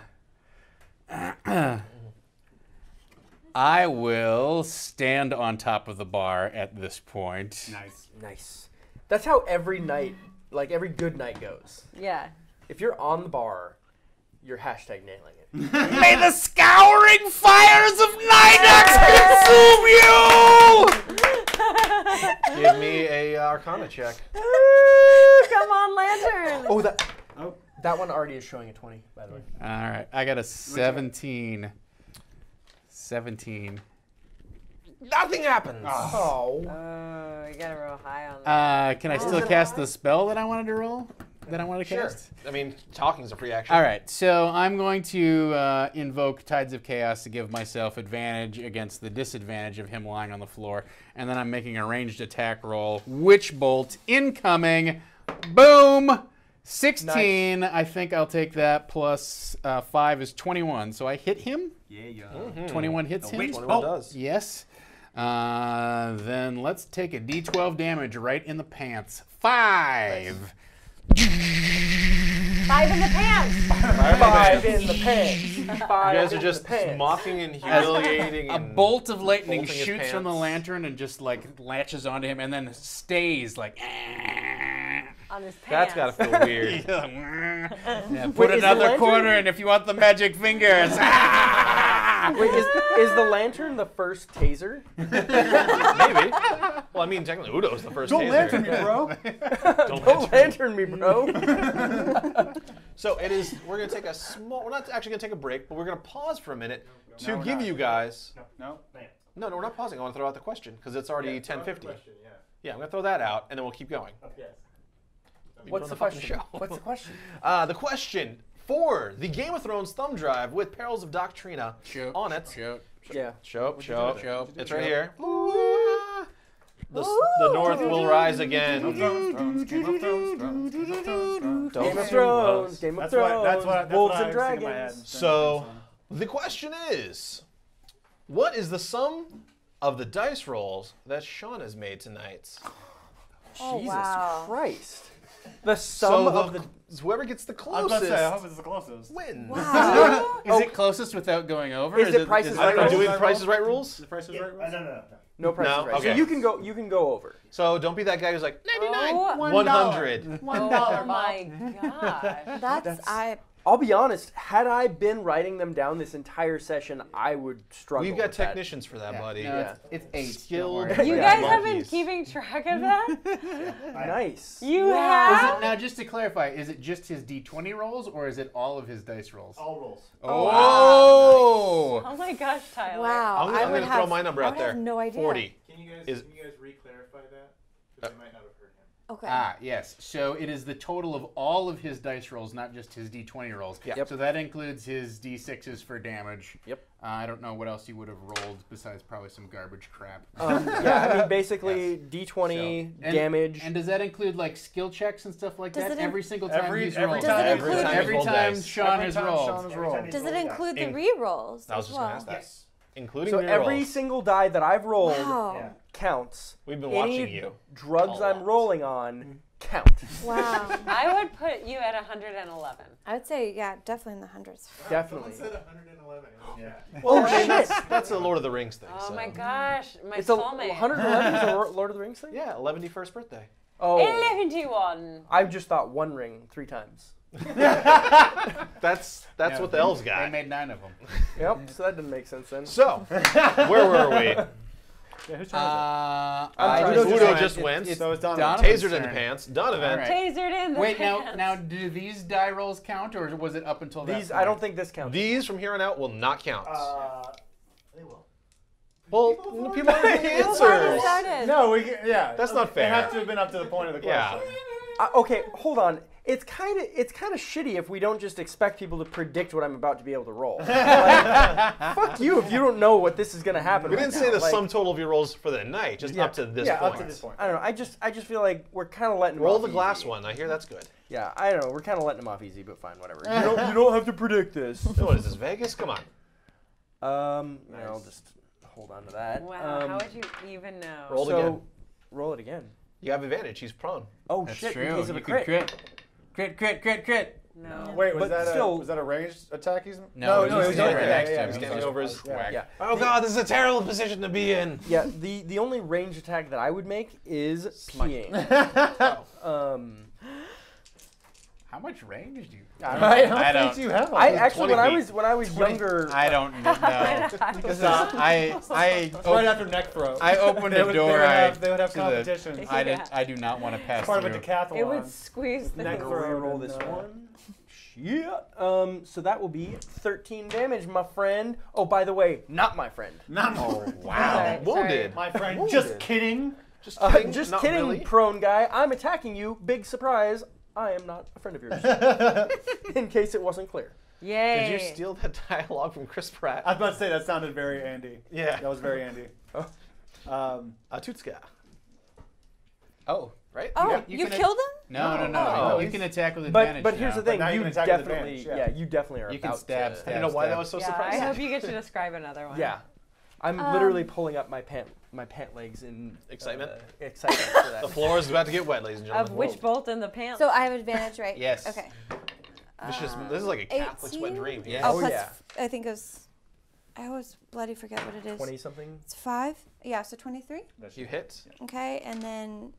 *clears throat* I will stand on top of the bar at this point. Nice. Nice. That's how every night, like every good night goes. Yeah. If you're on the bar, you're hashtag nailing it. *laughs* May the scouring fires of Nydoxx consume you! Give me a uh, Arcana check. *laughs* Come on, lantern. Oh, that Oh. that one already is showing a 20, by the way. All right, I got a 17. 17. Nothing happens. Oh. Oh, you gotta roll high on that. Uh, can I still cast the spell that I wanted to roll? That I want to cast? Sure. cast? I mean, talking is a free action. All right, so I'm going to uh, invoke Tides of Chaos to give myself advantage against the disadvantage of him lying on the floor, and then I'm making a ranged attack roll. Witch bolt incoming. Boom. 16. I think I'll take that. Plus uh, five is 21. So I hit him. Yeah, yeah. 21 hits him. witch 21 bolt. does. Yes. Uh, then let's take a d12 damage right in the pants. Five. Five in the pants. Five in the pants. You guys are just mocking and humiliating. A and bolt of lightning bolting his shoots from the pants. lantern and just like latches onto him and then stays like. Eh. on his pants. That's gotta feel weird. *laughs* yeah, *laughs* put Wait, is the another lantern- quarter in if you want the magic fingers. *laughs* *laughs* Wait, is, is the lantern the first taser? *laughs* Maybe. Well, I mean, technically, Udo's the first Don't taser. lantern me, bro. *laughs* Don't Don't lantern lantern me. me, bro. So it is. We're gonna take a small. We're not actually gonna take a break, but we're gonna pause for a minute to No, we're give not. you guys. No. No, no, we're not pausing. I want to throw out the question because it's already Yeah, throw out the 10:50. question, Yeah. Yeah, I'm gonna throw that out, and then we'll keep going. Yes. What's the the question? show. What's the question? Uh, the question for the Game of Thrones thumb drive with Perils of Doctrina Shoot, on it. shoot. Yeah. Show, show, Show. It's right here. The, the North will rise again. Game of Thrones, Game of Thrones, Thrones, Game of Thrones, Thrones. Game of Thrones. those. Game of That's what, that's what, that's Wolves what I and was thinking in my head. dragons. So the question is, what is the sum of the dice rolls that Shawn has made tonight? Oh, Jesus wow. Christ. The sum So of the, the. whoever gets the I was about closest to say, I hope it's the closest. wins. Wow. *laughs* Is it closest without going over? Is it Price is I don't know. Right Do we rules? Price is Right rules? The price is Yeah, right. rules? no, no, no. No price No? is right. Okay. So you can go. You can go over. So don't be that guy who's like 99, Oh, One 100. One oh dollar, my god. That's, I. I'll be honest. Had I been writing them down this entire session, I would struggle. We've got with that. technicians for that, Yeah, buddy. no, Yeah. it's, it's eight. Skilled. Don't worry. *laughs* You Yeah, guys have been monkeys. keeping track of that? *laughs* Nice. You Is have? it, now, just to clarify, is it just his d20 rolls or is it all of his dice rolls? All rolls. Oh! Oh, oh my gosh, Tyler. Wow. I'm, I I'm would gonna throw have, my number I out would there. have no idea. 40. Can you guys Is- can you guys re-clarify that? Because I uh, might not have heard him. Okay. Ah, yes. So it is the total of all of his dice rolls, not just his d20 rolls. Yep. So that includes his d6s for damage. Yep. Uh, I don't know what else he would have rolled besides probably some garbage crap. Um, yeah, I mean, *laughs* basically D20 And- damage. And does that include like skill checks and stuff like Does that it in- every single time Every- he's every rolled? Does time- Every time, Every time. Shawn Every has time rolled. Shawn has rolled. Does it include the re-rolls I was as just gonna well? ask that. Yes. Including so rerolls. every single die that I've rolled Wow. Yeah. counts. We've been Any watching you. drugs I'm lot. rolling on mm-hmm. count. *laughs* *laughs* Wow. I would put you at 111. I would say, yeah, definitely in the hundreds. Definitely. Someone said 111. Yeah. *laughs* Oh, well, Oh, I mean, shit. that's, that's a Lord of the Rings thing. Oh so. my gosh, my It's a soulmate. 111 is a Lord Lord of the Rings thing. Yeah, 111st birthday. Oh, 111. I've just thought one ring three times. *laughs* That's that's Yeah, what the elves They got. I made nine of them. *laughs* Yep. So that didn't make sense then. So, where were we? *laughs* Yeah, who's Uh, turn I'm Udo just just went. just went. it's So it's Donovan. Donovan's Tasered in the turn. pants. Donovan. All right. Tasered in the Wait, now, pants. now, do these die rolls count, or was it up until that These. I don't think this counts. These from here on out will not count. Uh, they will. well, people people are giving Well, why answers. did? No, we yeah. That's not It fair. has to have been up to the point of the Yeah. question. Uh, okay, hold on. It's kind of it's kind of shitty if we don't just expect people to predict what I'm about to be able to roll. *laughs* Like, fuck you if you don't know what this is gonna happen. We right didn't say the Like, sum total of your rolls for the night, just Yeah. up to this yeah, point. up to this point. I don't know. I just I just feel like we're kind of letting Roll off the glass easy. one. I hear that's good. Yeah, I don't know. We're kind of letting them off easy, but fine, whatever. You don't you don't have to predict this. So *laughs* what is this, Vegas? Come on. Um, you know, I'll just hold on to that. Wow, Um, how would you even know? Roll so, again. Roll it again. You have advantage. He's prone. Oh That's shit! true. In case of you a could crit. crit. Crit, crit, crit, crit. No. Wait, was But that still- a was that a ranged attack? He's No, no, he's it was standing okay. next to yeah, him. yeah, Standing over his Yeah. whack. Yeah. Oh god, this is a terrible position to be in. Yeah. The the only range attack that I would make is Smite. peeing. *laughs* um, How much range do you? I don't *laughs* know. How I many don't- you have? I actually 20 when I was when I was younger. *laughs* I don't know. This is, *laughs* I, I, right after neck throw. I opened they a would, door. They would I- have, they would have to the- competitions. I, did, Yeah. I do not want to pass Part of a decathlon. It would squeeze the Neck I'll throw roll this uh, one. Shit. Um, so that will be 13 damage, my friend. Oh, by the way, not my friend. Not my. Oh wow. Wounded. my friend. Wounded. Just kidding. Just Uh, kidding. just not kidding, really. prone guy. I'm attacking you. Big surprise. I am not a friend of yours. *laughs* In case it wasn't clear. Yay. Did you steal that *laughs* dialogue from Chris Pratt? I was about to say that sounded very Andy. yeah. That was very Andy. *laughs* Um, Uh, Tutska. Oh, Right? Oh, Yeah, you, you can- killed him? no, no, no. Oh. no. You can attack with But advantage. but here's now. the thing. now you You can attack with definitely advantage, yeah. yeah. you definitely are You can stab, to- I don't know why that was so yeah, I hope you get to describe another one. Yeah. I'm Um, literally pulling up my pant my pant legs in Excitement? uh, excitement for that. The floor is about to get wet, ladies and gentlemen. Of gentlemen. which bolt in the pants? So I have advantage, right? Yes. Okay. This is this is like a Catholic wet dream. Yeah. Oh, Oh, plus yeah. f- I think it was. I always bloody forget what it is. Twenty something. It's five. Yeah, so twenty-three. You hit. Okay, and then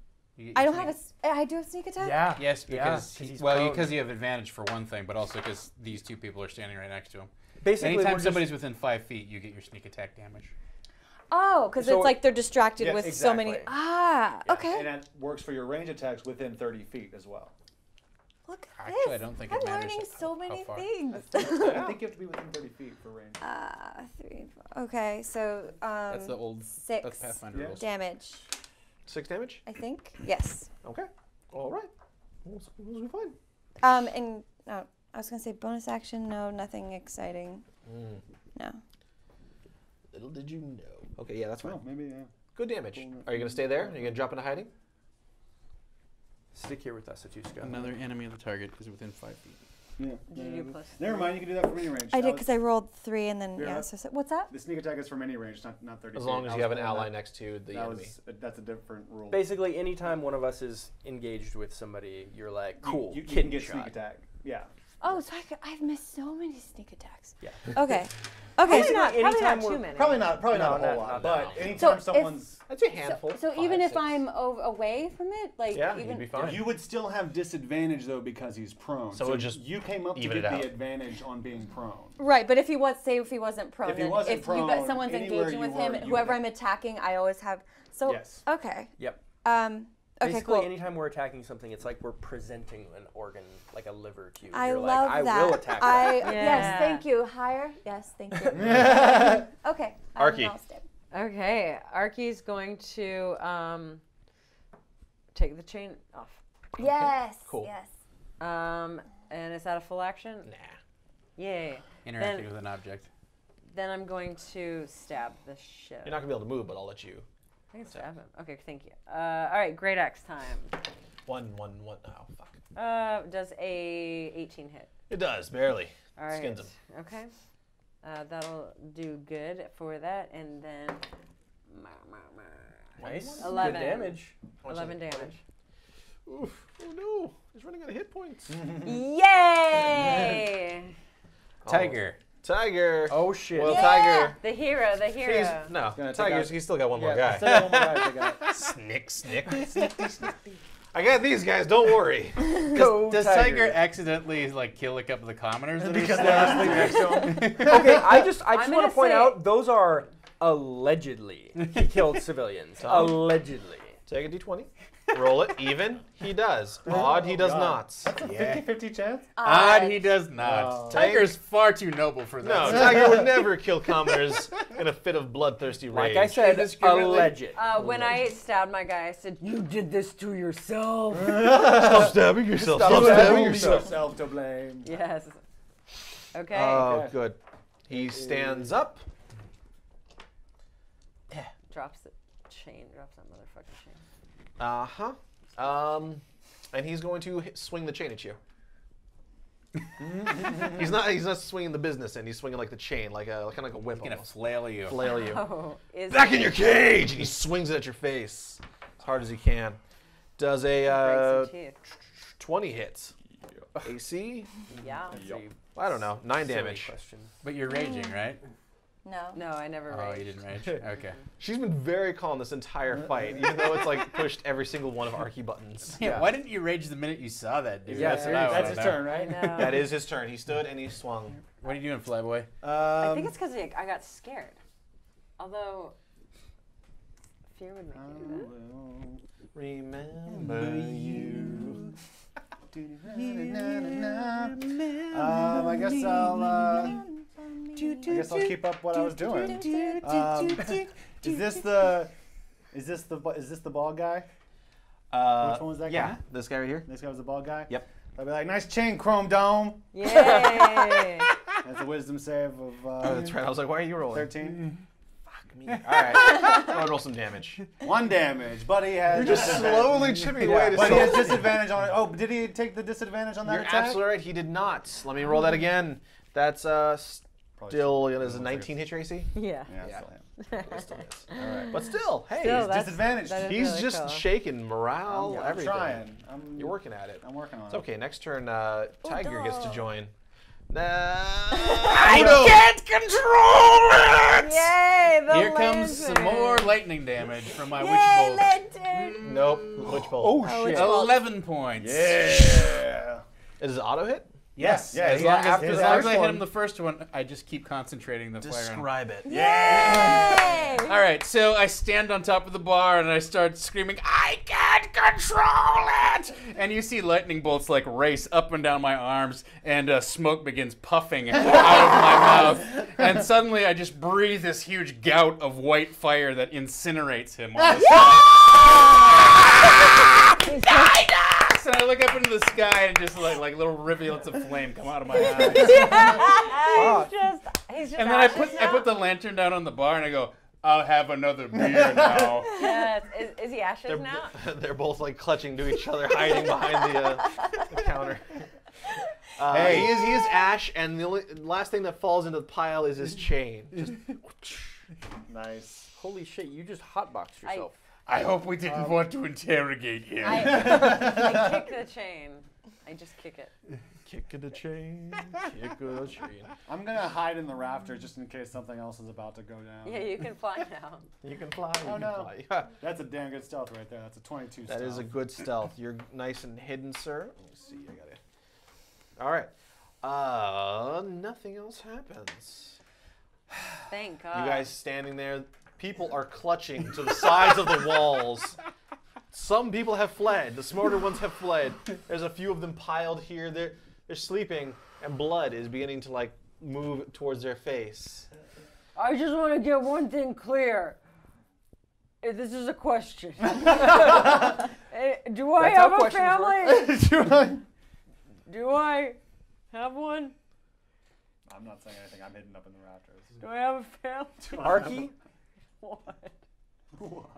I don't have a. sneak- s- I do have sneak attack. Yeah. Yes, Yeah, he- he's well, prone. because you have advantage for one thing, but also because these two people are standing right next to him. Basically, Anytime we're just- somebody's within five feet, you get your sneak attack damage. Oh, because So- it's like they're distracted Yes, with so many. Ah, Yeah, okay. And that works for your range attacks within 30 feet as well. Look at Actually, I this. don't think I'm it matters learning so how many far. things. I think you have to *laughs* be within 30 feet for range. uh, three. four. Okay, so um, That's the old six that's Pathfinder Yeah. rules. damage. Six damage. I think. Yes. Okay. All right. We'll, we'll be fine. Um, and no, I was gonna say bonus action. No, nothing exciting. Mm. No. Little did you know. Okay, yeah, that's fine. Oh, maybe, yeah. Good damage. Are you gonna stay there? Are you gonna drop into hiding? Stick here with us, Aatuska. Another enemy of the target is within five feet. Yeah. Did you do plus Never mind, you can do that from any range. I That did because I rolled three and then Yeah. yeah. So, so what's that? The sneak attack is from any range, not, not 30 As long as you have an ally that- next to the that enemy. was, that's a different rule. Basically, anytime one of us is engaged with somebody, you're like, cool, You, you kid can get shot. sneak attack. Yeah. Oh, so I could, I've missed so many sneak attacks. Yeah. Okay. *laughs* Okay. Probably not, probably anytime not too we're- many. Probably not. Probably No, not a whole not- lot. not But that. anytime So someone's, I'd a handful. So Five, even if. I'm away from it, like Yeah, even you'd be fine. you would still have disadvantage though because he's prone. So it just you came up to get the advantage on being prone. right. But if he was, say, if he wasn't prone, If he then wasn't if you got someone's engaging with him, were, you whoever I'm attacking, I always have. So Yes. okay. Yep. Um. Okay. Basically, cool. anytime we're attacking something, it's like we're presenting an organ, like a liver to you. I You're love like, that. I will attack I that. yes, thank you. Higher. Yes, thank you. *laughs* okay. Arqe. now. Okay, Arqe's going to um, take the chain off. Yes. Cool. Yes. Um, and is that a full action? Nah. Yay. Interacting Then- with an object. Then I'm going to stab the shit. You're not gonna be able to move, but I'll let you. I can stab him. Okay, thank you. Uh, all right, great axe time. One, one, one. Oh fuck. Uh, does a 18 hit? It does barely. All right. Skins him. Okay. Uh, that'll do good for that, and then Nice. 11. Good damage. How much is 11 it? damage. Oof. Oh no. He's running out of hit points. *laughs* *laughs* Yay! Tiger. Tiger. Oh shit. Well, Yeah. Tiger. The hero, the He's, hero. no, gonna Tiger's. out- He's still got one more Yeah, guy. still got one more guy to. *laughs* Snick, snick. I got these guys. Don't worry. *laughs* Go Does Tiger. Tiger accidentally like kill a couple of the commoners that Because still they were sleeping next to him. *laughs* okay, I just I just want gonna point out those are allegedly he killed civilians. Tom? allegedly. Take a d20. Roll it. Even. He does. *laughs* Odd. He does God. not. That's a 50-50 chance. Odd, he does not. Oh. Tiger's far too noble for that. No, Tiger would *laughs* never kill commoners in a fit of bloodthirsty rage. Like I said, Indiscriminately. alleged. Uh, when I stabbed my guy, I said, "You did this to yourself." *laughs* Stop stabbing yourself. Stop, Stop stabbing stabbing yourself. yourself to blame. yes. Okay. Oh, Okay. good. He stands up. Yeah. Drops the chain. Drops that motherfucking chain. Uh huh. Um, and he's going to hit, swing the chain at you. *laughs* he's not. He's not swinging the business end. He's swinging like the chain, like a kind of like a whip. He's gonna almost. flail you. flail you. Oh, is Back it- in your cage, and he swings it at your face as hard as he can. Does a uh, Breaks some teeth. 20 hits. AC? Yeah. That's a I don't know. Nine silly damage. Question. But you're raging, right? No. No, I never. Oh, raged. you didn't rage. *laughs* Okay. She's been very calm this entire fight, even though it's like pushed every single one of Arqe buttons. Yeah, *laughs* Yeah. Why didn't you rage the minute you saw that dude? Yeah, That's what I seriously. wanna That's his know. turn, right? know. *laughs* That is his turn. He stood and he swung. What are you doing, Flyboy? I Um, think it's because I got scared. Although fear would make you do that. Remember you. Um, I guess I'll. Uh, I guess I'll keep up what I was doing. Um, is this the? Is this the? Is this the ball guy? Uh, Which one was that Yeah, guy? this guy right here. This guy was the ball guy. Yep. I'd be like, nice chain, Chrome Dome. Yay! *laughs* That's a wisdom save of uh, Oh, that's right. I was like, why are you rolling? thirteen. Fuck me. All right. *laughs* I'm roll some damage. One damage, but he has. You're just slowly chipping away to But he has disadvantage on it. Oh, did he take the disadvantage on that You're attack? absolutely right. He did not. Let me roll that again. That's uh Probably still should- is a 19 hit your AC. yeah. Yeah, Yeah. still him. *laughs* But still is. All right. But still, hey, Still, he's, that's- disadvantaged. that is he's really just cool. shaking morale, I'm, I'm everything. trying. I'm, You're working at it. I'm working on it. It's it. okay. Next turn, uh, Tiger gets to duh. join. Nah, *laughs* I can't control it! Yay! The Here comes some lantern. more lightning damage from my Yay, witch bolt. lantern. Nope. Witch bolt? Oh, which shit. bolt? Eleven points. Yeah. Is it auto hit? Yes. Yeah. As he- long as, after as, long as I hit him the first one, I just keep concentrating the fire. on. Describe it. Yay! All right, so I stand on top of the bar and I start screaming, "I can't control it!" And you see lightning bolts like race up and down my arms, and uh, smoke begins puffing out of my *laughs* mouth. And suddenly, I just breathe this huge gout of white fire that incinerates him. On the *laughs* Dynas! *laughs* And I look up into the sky and just like like little rivulets of flame come out of my eyes. *laughs* he's just, he's just And then I ashes put I put the lantern down on the bar and I go, "I'll have another beer now." *laughs* Yes. Is, is he ashes They're, now? *laughs* they're both like clutching to each other, hiding behind the, uh, the counter. Uh, Hey. he is he is ash, and the only last thing that falls into the pile is his chain. Just Nice. Holy shit! You just hotboxed yourself. I hope we didn't want to interrogate him. I, *laughs* I kick the chain. I just kick it. kick the chain, kick the chain. I'm gonna hide in the rafter just in case something else is about to go down. Yeah, you can fly *laughs* now. You can fly. You Oh, can no. fly. *laughs* That's a damn good stealth right there. That's a 22 That stealth. is a good stealth. You're nice and hidden, sir. Let me see. I got it. All right. Uh, nothing else happens. Thank God. You guys standing there. People are clutching to the sides of the walls. Some people have fled. The smarter ones have fled. There's a few of them piled here. They're they're sleeping, and blood is beginning to like move towards their face. I just want to get one thing clear. Uh, This is a question. Uh, *laughs* Do I That's have a questions work. family? *laughs* Do I have one? I'm not saying anything. I'm hidden up in the rafters. Do I have a family? Arqe, *laughs* What? What?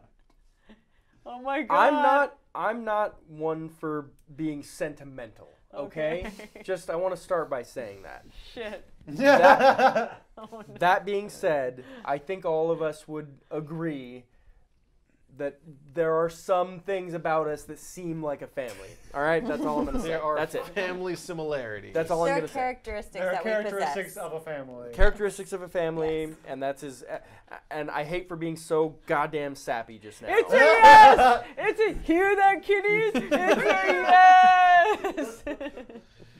Oh my God. I'm not. I'm not one for being sentimental. Okay. Okay. *laughs* Just I want to start by saying that. Shit. That, *laughs* Oh, no. that being said, I think all of us would agree that there are some things about us that seem like a family. All right, that's all I'm gonna say. There are That's it. family similarities. That's all I'm gonna say. characteristics There are that we characteristics possess. of a family. Characteristics of a family, and that's his. Uh, and I hate for being so goddamn sappy just now. It's a *laughs* yes! It's a hear that, kiddies? *laughs* It's a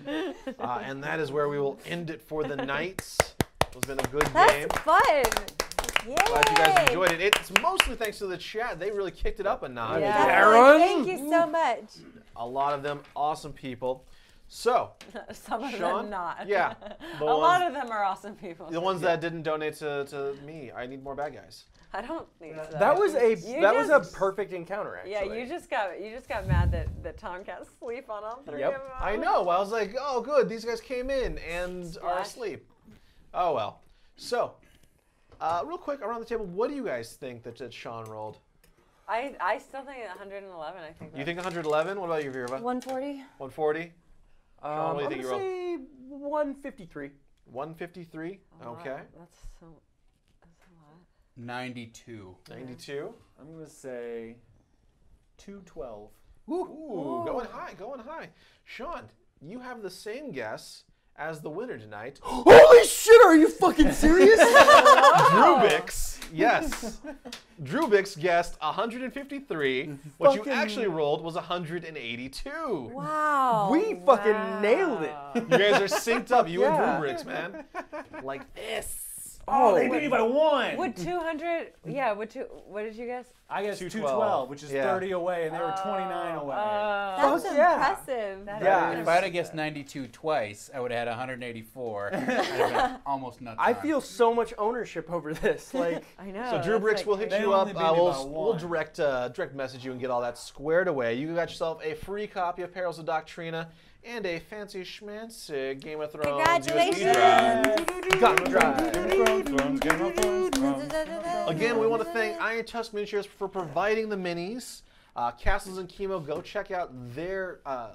yes! Uh, and that is where we will end it for the *laughs* night. It's been a good That's game. fun. Yay! Glad you guys enjoyed it. It's mostly thanks to the chat. They really kicked it up a notch. Yeah. Aaron? Thank you so mm-hmm. much. A lot of them awesome people. So, *laughs* Some of Shawn? them not. Yeah, *laughs* a the lot of them are awesome people. the ones that didn't donate to, to me, I need more bad guys. I don't think so. That was a You that was a perfect encounter. Actually. Yeah, you just got you just got mad that that Tom can't sleep on all three Yep. of them. I know. I was like, oh, good. These guys came in and are asleep. Oh, well. So, uh, real quick around the table, what do you guys think that, that Shawn rolled? I I still think 111. I think. You think 111? What about you, Virva? 140. 140? Um, what do you I'm think you gonna say 153. 153? Oh, wow, Okay. That's so. That's a lot. 92. 92? I'm gonna say 212. Ooh, going high, going high. Shawn, you have the same guess as the winner tonight. *gasps* Holy shit! Are you fucking serious? *laughs* Drubix, yes. Drubix guessed 153. What you Fucking- actually rolled was 182. Wow. we fucking nailed it. You guys are synced up, you Yeah. and Drubix, man. Like this. Oh, they beat me by one. Would 200? Yeah. Would two? What did you guess? I guess 212, 212, which is yeah. 30 away, and they were 29 away. Oh, That's Fuck yeah. impressive. that Yeah. is- If I had guessed 92 twice, I would have had 184. *laughs* I'd have been almost nuts. I feel so much ownership over this. *laughs* Like, I know. So Drew Drubix like will hit you up. only Uh, we'll, we'll direct uh, direct message you and get all that squared away. You got yourself a free copy of Perils of Doctrina and a fancy schmancy Game of Thrones USB drive. Congratulations. got drive. Again, we want to thank Iron Tusk Miniatures for providing the minis. Uh, Castles and Chemo, go check out their uh,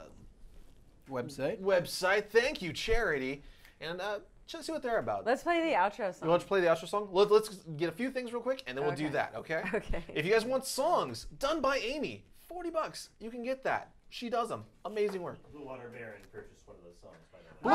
Website? website. Thank you, Charity. And uh, just see what they're about. Let's play the outro you song. want to play the outro song? Let, let's get a few things real quick, and then we'll do that, okay? *laughs* Okay. If you guys want songs done by Amy, 40 bucks, you can get that. She does them. Amazing work. Blue Water Baron purchased one of those songs, by the way.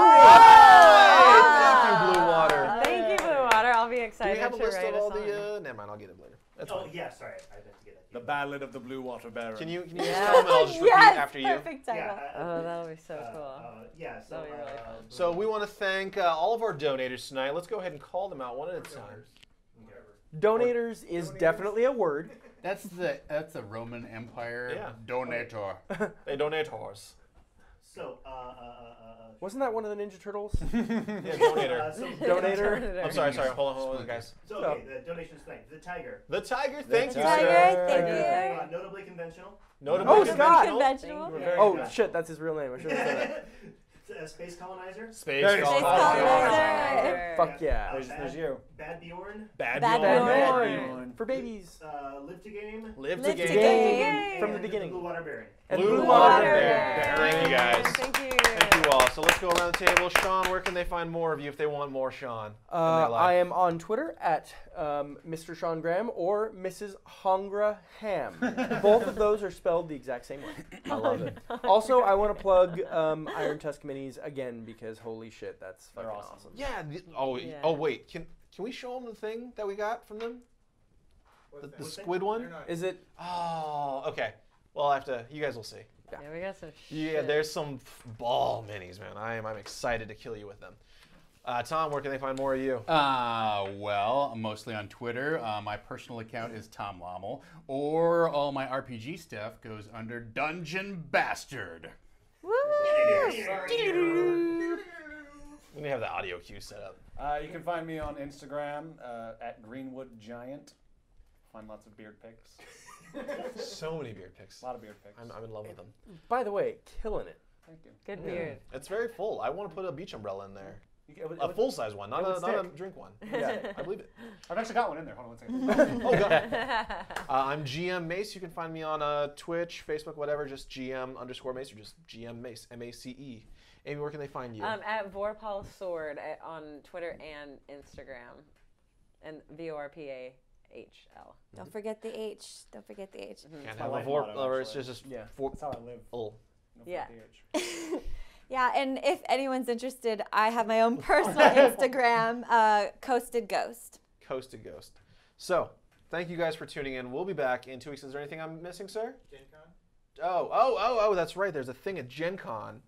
Thank you, Blue Water. Thank you, Blue Water. I'll be excited Do excited we have a to list write of all the? Uh, never mind. I'll get it later. That's oh fine. yeah, sorry, I meant to get it. The Ballad of the Blue Water Baron. Can you can you just tell them and I'll just repeat yes, after you? perfect title. Yeah. I- Oh, that'll be so uh, cool. Uh, yeah. So. That'll be really uh, fun. So we want to thank uh, all of our donators tonight. Let's go ahead and call them out one at a time. Donators is definitely a word. *laughs* *laughs* That's the that's the Roman Empire Yeah. donator. *laughs* They donators. So, uh, uh, uh, uh, Wasn't that one of the Ninja Turtles? *laughs* Yeah, donator. uh, so, Donator. I'm sorry, sorry. Hold on, hold on, guys. so okay, the donations thing. The Tiger. The tiger. Thank you, Tiger, sir. thank Tiger. you. Uh, notably conventional. Notably Oh, Scott. Conventional. We're Oh shit, that's his real name. I should have said that. Uh, space colonizer. Space Space colonizer. colonizer. Fuck yeah. There's, there's you. Bad Bjorn. Bad, Bad Bjorn. Bjorn. Bjorn. For babies. Uh, live to game. Live Live to to game. game. From the and beginning. Blue Water Baron. And Blue Blue Water Water Bear. Thank you guys. Thank you. Thank you all. So let's go around the table. Shawn, where can they find more of you if they want more Shawn? Uh. I am on Twitter at um, Mr. Shawn Graham or Mrs. Hongra Ham. *laughs* Both of those are spelled the exact same way. I love it. *laughs* Also, I want to plug um, Iron Tusk Minis again because holy shit, that's fucking awesome. awesome. Yeah. The, oh, Yeah. oh wait. Can can we show them the thing that we got from them? What's The, the What's that? squid one? Is it? Oh, okay. Well, I have to. You guys will see. Yeah, we got some Yeah, shit. there's some f- ball minis, man. I am. I'm excited to kill you with them. Uh, Tom, where can they find more of you? Uh, well, mostly on Twitter. Uh, my personal account is Tom Lommel, or all my RPG stuff goes under Dungeon Bastard. We need to have the audio cue set up. Uh, you can find me on Instagram uh, at Greenwood Giant. Find lots of beard pics. *laughs* So many beard pics. A lot of beard pics. I'm, I'm in love with them. By the way, killing it. Thank you. Good beard. It's very full. I want to put a beach umbrella in there. It would- it A full size one, not a, not a drink one. *laughs* Yeah. I believe it. I've actually got one in there. Hold on one second. *laughs* Oh, God. Uh, I'm GM Mace. You can find me on uh, Twitch, Facebook, whatever. Just GM underscore Mace or just GM Mace, M A C E. Amy, where can they find you? Um, at Vorpal Sword at, on Twitter and Instagram, and V O R P A H L. Don't forget the H. Don't forget the H. Can't have a life vor- motto, or it's actually. just, just Yeah. for- That's how I live. oh. No Yeah. PH. *laughs* Yeah, and if anyone's interested, I have my own personal *laughs* Instagram, uh, Coasted Ghost. Coast to Ghost. So, thank you guys for tuning in. We'll be back in two weeks. Is there anything I'm missing, sir? Gen Con? Oh, oh, oh, oh, that's right. There's a thing at Gen Con.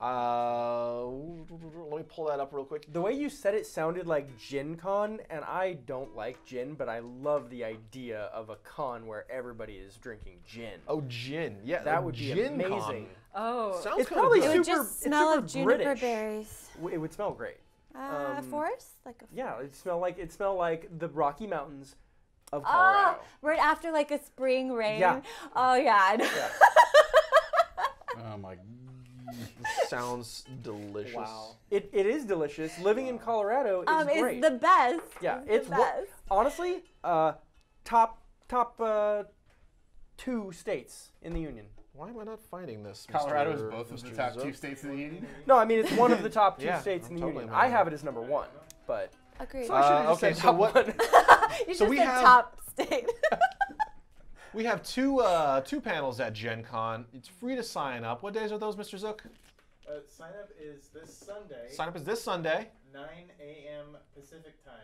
Uh, let me pull that up real quick. The way you said it sounded like Gin Con, and I don't like gin, but I love the idea of a con where everybody is drinking gin. Oh, gin. Yeah, that a would be Gen Con. amazing. Oh, Sounds It's kinda probably It would super- just smell super of juniper British. berries. W- It would smell great. Uh, Um, forest? Like a Yeah, it smell like it smell like the Rocky Mountains of Oh, Colorado. right after like a spring rain. Yeah. Oh yeah. I know. *laughs* Oh my. This sounds delicious. Wow. It, it is delicious. Living in Colorado is um, great. it's the best. yeah, it's it's the what, best. honestly uh, top top uh, two states in the union. Why am I not finding this? Colorado is Mr. both of the top Zook? two states in the union. No, I mean it's one of the *laughs* top two Yeah, states I'm in the totally union. I have it as number one, but Agreed. so I should have Uh, just okay, said so top what- one. *laughs* you so just we said have- top state. *laughs* We have two uh, two panels at Gen Con. It's free to sign up. What days are those, Mr. Zook? Uh, sign up is this Sunday, Sign up is this Sunday, 9 a.m. Pacific time.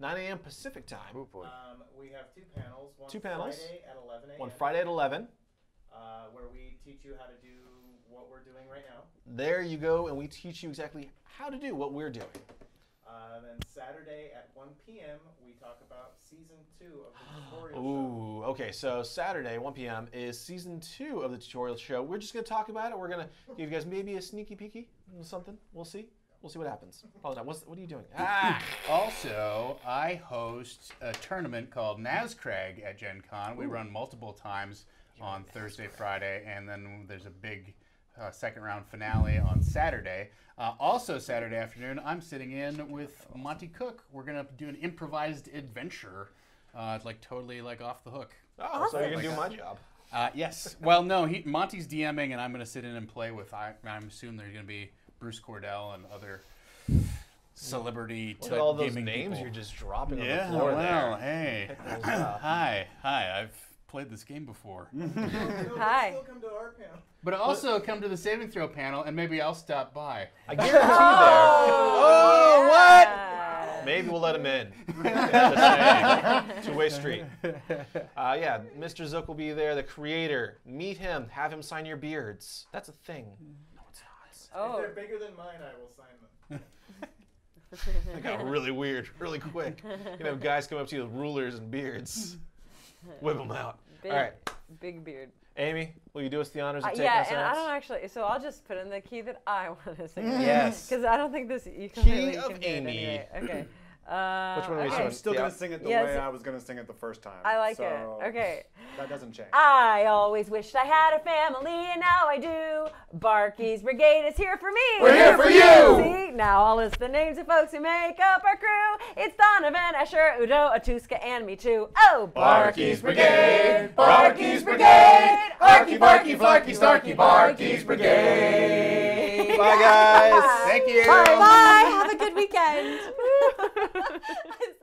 9 a.m. Pacific time. Um, we have two panels. One Two panels. Friday at 11 a.m. One Friday at 11. Uh, where we teach you how to do what we're doing right now. There you go, and we teach you exactly how to do what we're doing. Uh, then Saturday at 1 p.m. we talk about season two of the *gasps* tutorial show. Ooh, okay. So Saturday, 1 p.m. is season two of the tutorial show. We're just gonna talk about it. We're gonna give you guys maybe a sneaky peeky, something. We'll see. We'll see what happens. Probably not. What's, what are you doing? Ah! *laughs* Also, I host a tournament called Nazcrag at Gen Con. We run multiple times on Thursday, Friday, and then there's a big uh, second round finale on Saturday. Uh, also, Saturday afternoon, I'm sitting in with Monte Cook. We're going to do an improvised adventure. Uh, it's like totally like off the hook. Oh, so you're gonna do my job. Uh, yes. Well, no, he, Monte's DMing, and I'm going to sit in and play with. I, I'm assuming there's going to be Bruce Cordell and other celebrity Look all those names people. you're just dropping Yeah, on the floor well, there. hey. *laughs* Pick hi, hi. I've played this game before. No, but Hi. Still come to our panel. but also come to the saving throw panel, and maybe I'll stop by. I guarantee Oh, what? yeah. there. Maybe we'll let him in. *laughs* Just saying. Two-way street. *laughs* Uh, yeah, Mr. Zook will be there. The creator. Meet him. Have him sign your beards. That's a thing. No, it's not. Oh, If they're bigger than mine, I will sign them. *laughs* That got really weird, really quick. You know, guys come up to you with rulers and beards. *laughs* Whip them out. big, All right, big beard. Amy, will you do us the honors of Uh, taking yeah, us and I don't actually. So I'll just put in the key that I want to sing. Yes. *laughs* Because I don't think this. You can Key really of it Amy. anyway. Okay. *clears throat* Uh, Which one are we okay. doing? I'm still Yeah. gonna sing it the Yes. way I was gonna sing it the first time. I like so it. Okay. That doesn't change. I always wished I had a family, and now I do. Barky's Brigade is here for me. We're here for you. See, now I'll list the names of folks who make up our crew. It's Donovan, Asher, Udo, Aatuska, and me too. Oh, Barky's Brigade, Barky's Brigade, Barky, Barky, Flarky, Starky, Barky's Brigade. *laughs* Bye, guys. Thank you. Bye. Bye. Have a good weekend. *laughs* and *laughs*